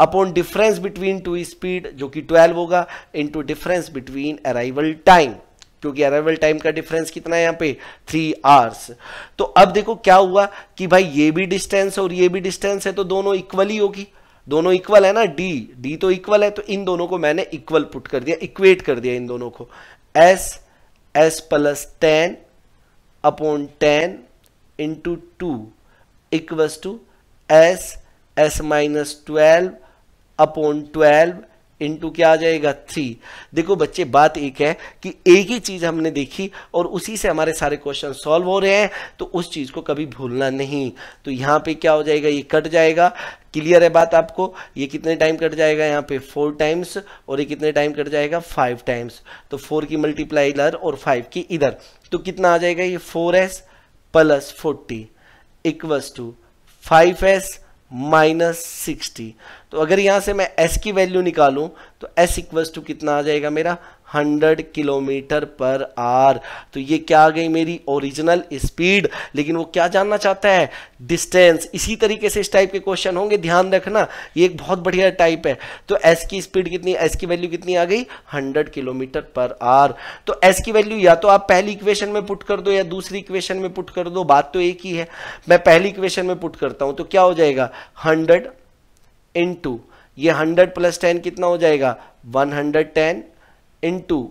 upon difference between two speed जो कि ट्वेल्व होगा into difference between arrival time क्योंकि अराइवल टाइम का डिफरेंस कितना है यहाँ पे? थ्री आवर्स तो अब देखो क्या हुआ कि भाई ये भी डिस्टेंस और ये भी डिस्टेंस है तो दोनों इक्वल ही होगी। दोनों इक्वल है ना? डी डी तो इक्वल है तो इन दोनों को मैंने इक्वल पुट कर दिया इक्वेट कर दिया इन दोनों को। S S plus ten upon ten into two equals to S S minus twelve upon twelve into क्या आ जाएगा? थ्री देखो बच्चे, बात एक है कि एक ही चीज़ हमने देखी और उसी से हमारे सारे क्वेश्चन सॉल्व हो रहे हैं तो उस चीज़ को कभी भूलना नहीं। तो यहाँ पे क्या हो जाएगा? ये कट जाएगा। क्लियर है बात आपको? ये कितने टाइम कट जाएगा? यहाँ पे फोर टाइम्स और ये कितने टाइम कट जाएगा? फाइव टाइम्स तो फोर की मल्टीप्लाई इधर और फाइव की इधर। तो कितना आ जाएगा? ये four S plus forty equals to five S minus sixty. तो अगर यहाँ से मैं एस की वैल्यू निकालूं तो एस इक्वल्स टू कितना आ जाएगा मेरा? 100 किलोमीटर पर आर। तो ये क्या आ गई मेरी ओरिजिनल स्पीड? लेकिन वो क्या जानना चाहता है? डिस्टेंस। इसी तरीके से इस टाइप के क्वेश्चन होंगे। ध्यान रखना, ये एक बहुत बढ़िया टाइप है। तो एस की स्पीड कितनी एस की वैल्यू कितनी आ गई? 100 किलोमीटर पर आर। तो एस की वैल्यू या तो आप पहली इक्वेशन में पुट कर दो या दूसरी इक्वेशन में पुट कर दो। बात तो एक ही है। मैं पहली इक्वेशन में पुट करता हूँ तो क्या हो जाएगा? हंड्रेड इंटू, ये हंड्रेड प्लस टेन कितना हो जाएगा? One hundred ten into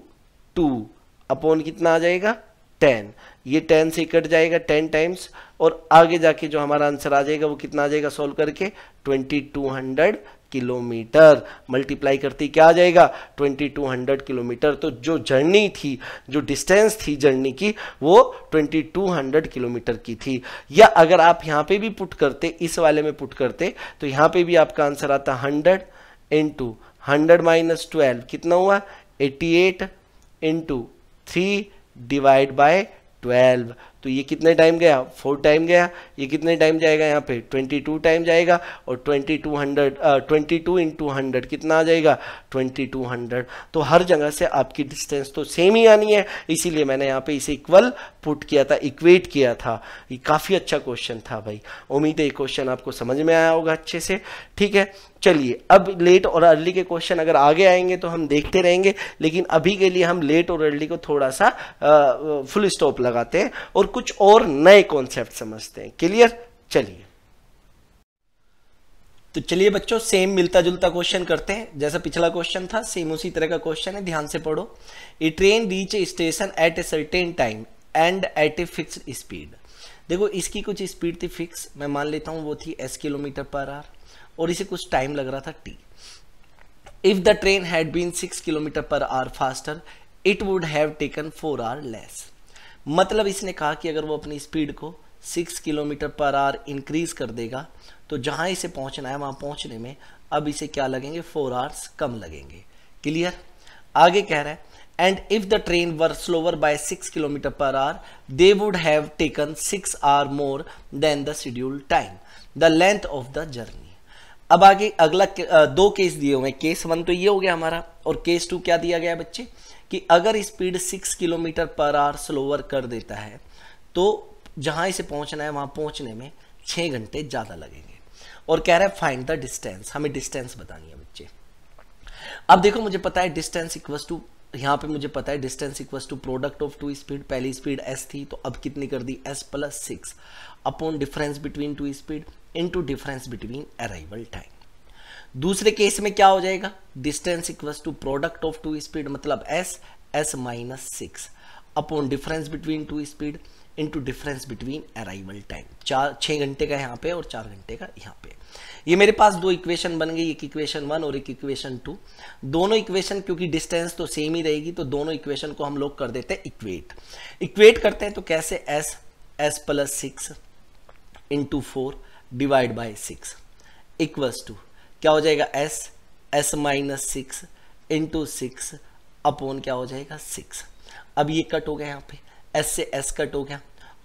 two upon कितना आ जाएगा? टेन ये टेन से कट जाएगा टेन टाइम्स और आगे जाके जो हमारा आंसर आ जाएगा वो कितना आ जाएगा सोल्व करके? Twenty two hundred kilometre. Multiply करती क्या आ जाएगा? 2200 किलोमीटर. तो जो जर्नी थी, जो डिस्टेंस थी जर्नी की, वो 2200 किलोमीटर की थी. या अगर आप यहाँ पे भी पुट करते, इस वाले में पुट करते तो यहाँ पे भी आपका आंसर आता hundred into hundred minus twelve कितना हुआ? 88 eight into three divide by twelve तो ये कितने टाइम गया? फोर टाइम गया। ये कितने टाइम जाएगा यहाँ पे? ट्वेंटी टू टाइम जाएगा और twenty two hundred twenty two into hundred कितना आ जाएगा? ट्वेंटी टू हंड्रेड तो हर जगह से आपकी डिस्टेंस तो सेम ही आनी है। इसीलिए मैंने यहाँ पे इसे इक्वल पुट किया था इक्वेट किया था। ये काफ़ी अच्छा क्वेश्चन था भाई। उम्मीद है ये क्वेश्चन आपको समझ में आया होगा अच्छे से। ठीक है? चलिए, अब लेट और अर्ली के क्वेश्चन अगर आगे आएँगे तो हम देखते रहेंगे। लेकिन अभी के लिए हम लेट और अर्ली को थोड़ा सा फुल स्टॉप लगाते हैं। और कुछ और नए कॉन्सेप्ट समझते हैं। क्लियर चलिए। तो चलिए बच्चों सेम मिलता जुलता क्वेश्चन करते हैं। जैसा पिछला क्वेश्चन था सेम उसी तरह का क्वेश्चन है। ध्यान से पढ़ो। A train reach station at a certain time and at a fix speed देखो, इसकी कुछ स्पीड थी फिक्स मैं मान लेता हूँ, वो थी एस किलोमीटर पर आर और इसे कुछ टाइम लग रहा था T if the train had been six kilometre per hour faster it would have taken four hour less मतलब इसने कहा कि अगर वो अपनी स्पीड को six kilometre per hour increase कर देगा तो जहाँ इसे पहुँचना है, वहाँ पहुँचने में अब इसे क्या लगेंगे? फोर आवर्स कम लगेंगे। क्लियर आगे कह रहा है and if the train were slower by six kilometre per hour they would have taken six hour more than the schedule time the length of the journey अब आगे अगला दो केस दिए हुए केस वन तो ये हो गया हमारा, और केस टू क्या दिया गया बच्चे? कि अगर speed six kilometre per hour slower कर देता है तो जहाँ इसे पहुँचना है, वहाँ पहुँचने में छह घंटे ज़्यादा लगेंगे। और कह रहा है फाइंड द डिस्टेंस हमें डिस्टेंस बतानी है बच्चे। अब देखो, मुझे पता है डिस्टेंस इक्वस टू यहाँ पे मुझे पता है distance equals to product of two speed पहली स्पीड एस थी तो अब कितनी कर दी? S plus six upon difference between two speed into difference between arrival time दूसरे केस में क्या हो जाएगा? Distance equals to product of two speed मतलब S S minus six upon difference between two speed into difference between arrival time चार, छह घंटे का यहाँ पे और चार घंटे का यहाँ पे। ये मेरे पास दो इक्वेशन बन गई, एक इक्वेशन वन और एक इक्वेशन टू दोनों इक्वेशन क्योंकि डिस्टेंस तो सेम ही रहेगी तो दोनों इक्वेशन को हम लोग कर देते हैं इक्वेट इक्वेट करते हैं तो कैसे? S S plus six into four divide by six equals two क्या हो जाएगा? S S minus six into six upon क्या हो जाएगा? सिक्स अब ये कट हो गया यहाँ पे. एस से एस कट हो गया.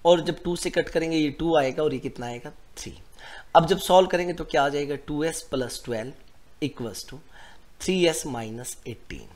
और जब टू से कट करेंगे, ये टू आएगा और ये कितना आएगा? थ्री अब जब सॉल्व करेंगे तो क्या आ जाएगा? Two S plus twelve equals two three S minus eighteen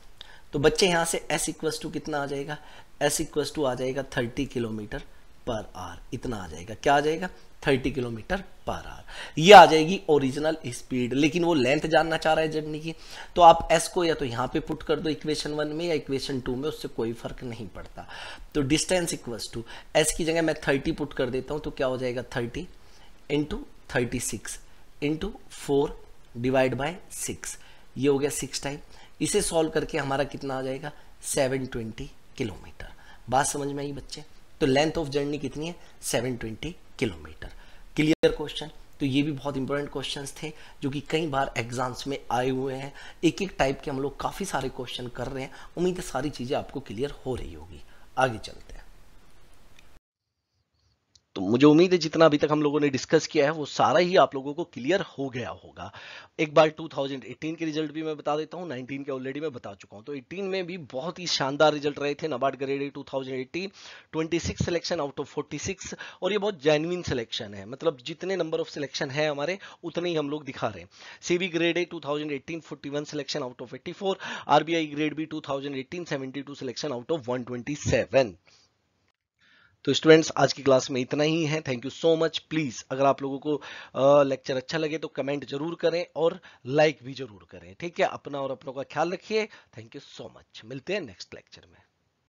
तो बच्चे, यहाँ से एस इक्वस टू कितना आ जाएगा? एस इक्वस टू आ जाएगा थर्टी किलोमीटर पर आर इतना आ जाएगा. क्या आ जाएगा? 30 किलोमीटर पर आवर। ये आ जाएगी ओरिजिनल स्पीड लेकिन वो लेंथ जानना चाह रहा है जर्नी की। तो आप एस को या तो यहाँ पे पुट कर दो इक्वेशन वन में या इक्वेशन टू में, उससे कोई फ़र्क नहीं पड़ता। तो डिस्टेंस इक्वल्स टू एस की जगह मैं 30 पुट कर देता हूँ तो क्या हो जाएगा 30 into thirty six into four divide by six ये हो गया सिक्स टाइम इसे सॉल्व करके हमारा कितना आ जाएगा? 720 किलोमीटर। बात समझ में आई बच्चे? तो लेंथ ऑफ़ जर्नी कितनी है? 720 किलोमीटर। क्लियर क्वेश्चन तो ये भी बहुत इंपॉर्टेंट क्वेश्चंस थे, जो कि कई बार एग्ज़ाम्स में आए हुए हैं। एक एक टाइप के हम लोग काफ़ी सारे क्वेश्चन कर रहे हैं। उम्मीद है सारी चीज़ें आपको क्लियर हो रही होगी। आगे चलते तो मुझे उम्मीद है जितना अभी तक हम लोगों ने डिस्कस किया है, वो सारा ही आप लोगों को क्लियर हो गया होगा। एक बार 2018 के रिज़ल्ट भी मैं बता देता हूँ 19 के ऑलरेडी मैं बता चुका हूँ। तो 18 में भी बहुत ही शानदार रिज़ल्ट रहे थे, NABARD grade 2018 26 selection out of 46 और ये बहुत जेनविन सिलेक्शन है। मतलब जितने नंबर ऑफ़ सिलेक्शन है हमारे, उतने ही हम लोग दिखा रहे हैं। SEBI grade A 2018 41 selection out of 84 RBI grade B 2018 72 selection out of 127 तो स्टूडेंट्स आज की क्लास में इतना ही है। Thank you so much please अगर आप लोगों को लेक्चर अच्छा लगे तो कमेंट ज़रूर करें और लाइक भी ज़रूर करें। ठीक है? अपना और अपनों का ख्याल रखिए। थैंक यू सो मच मिलते हैं नेक्स्ट लेक्चर में।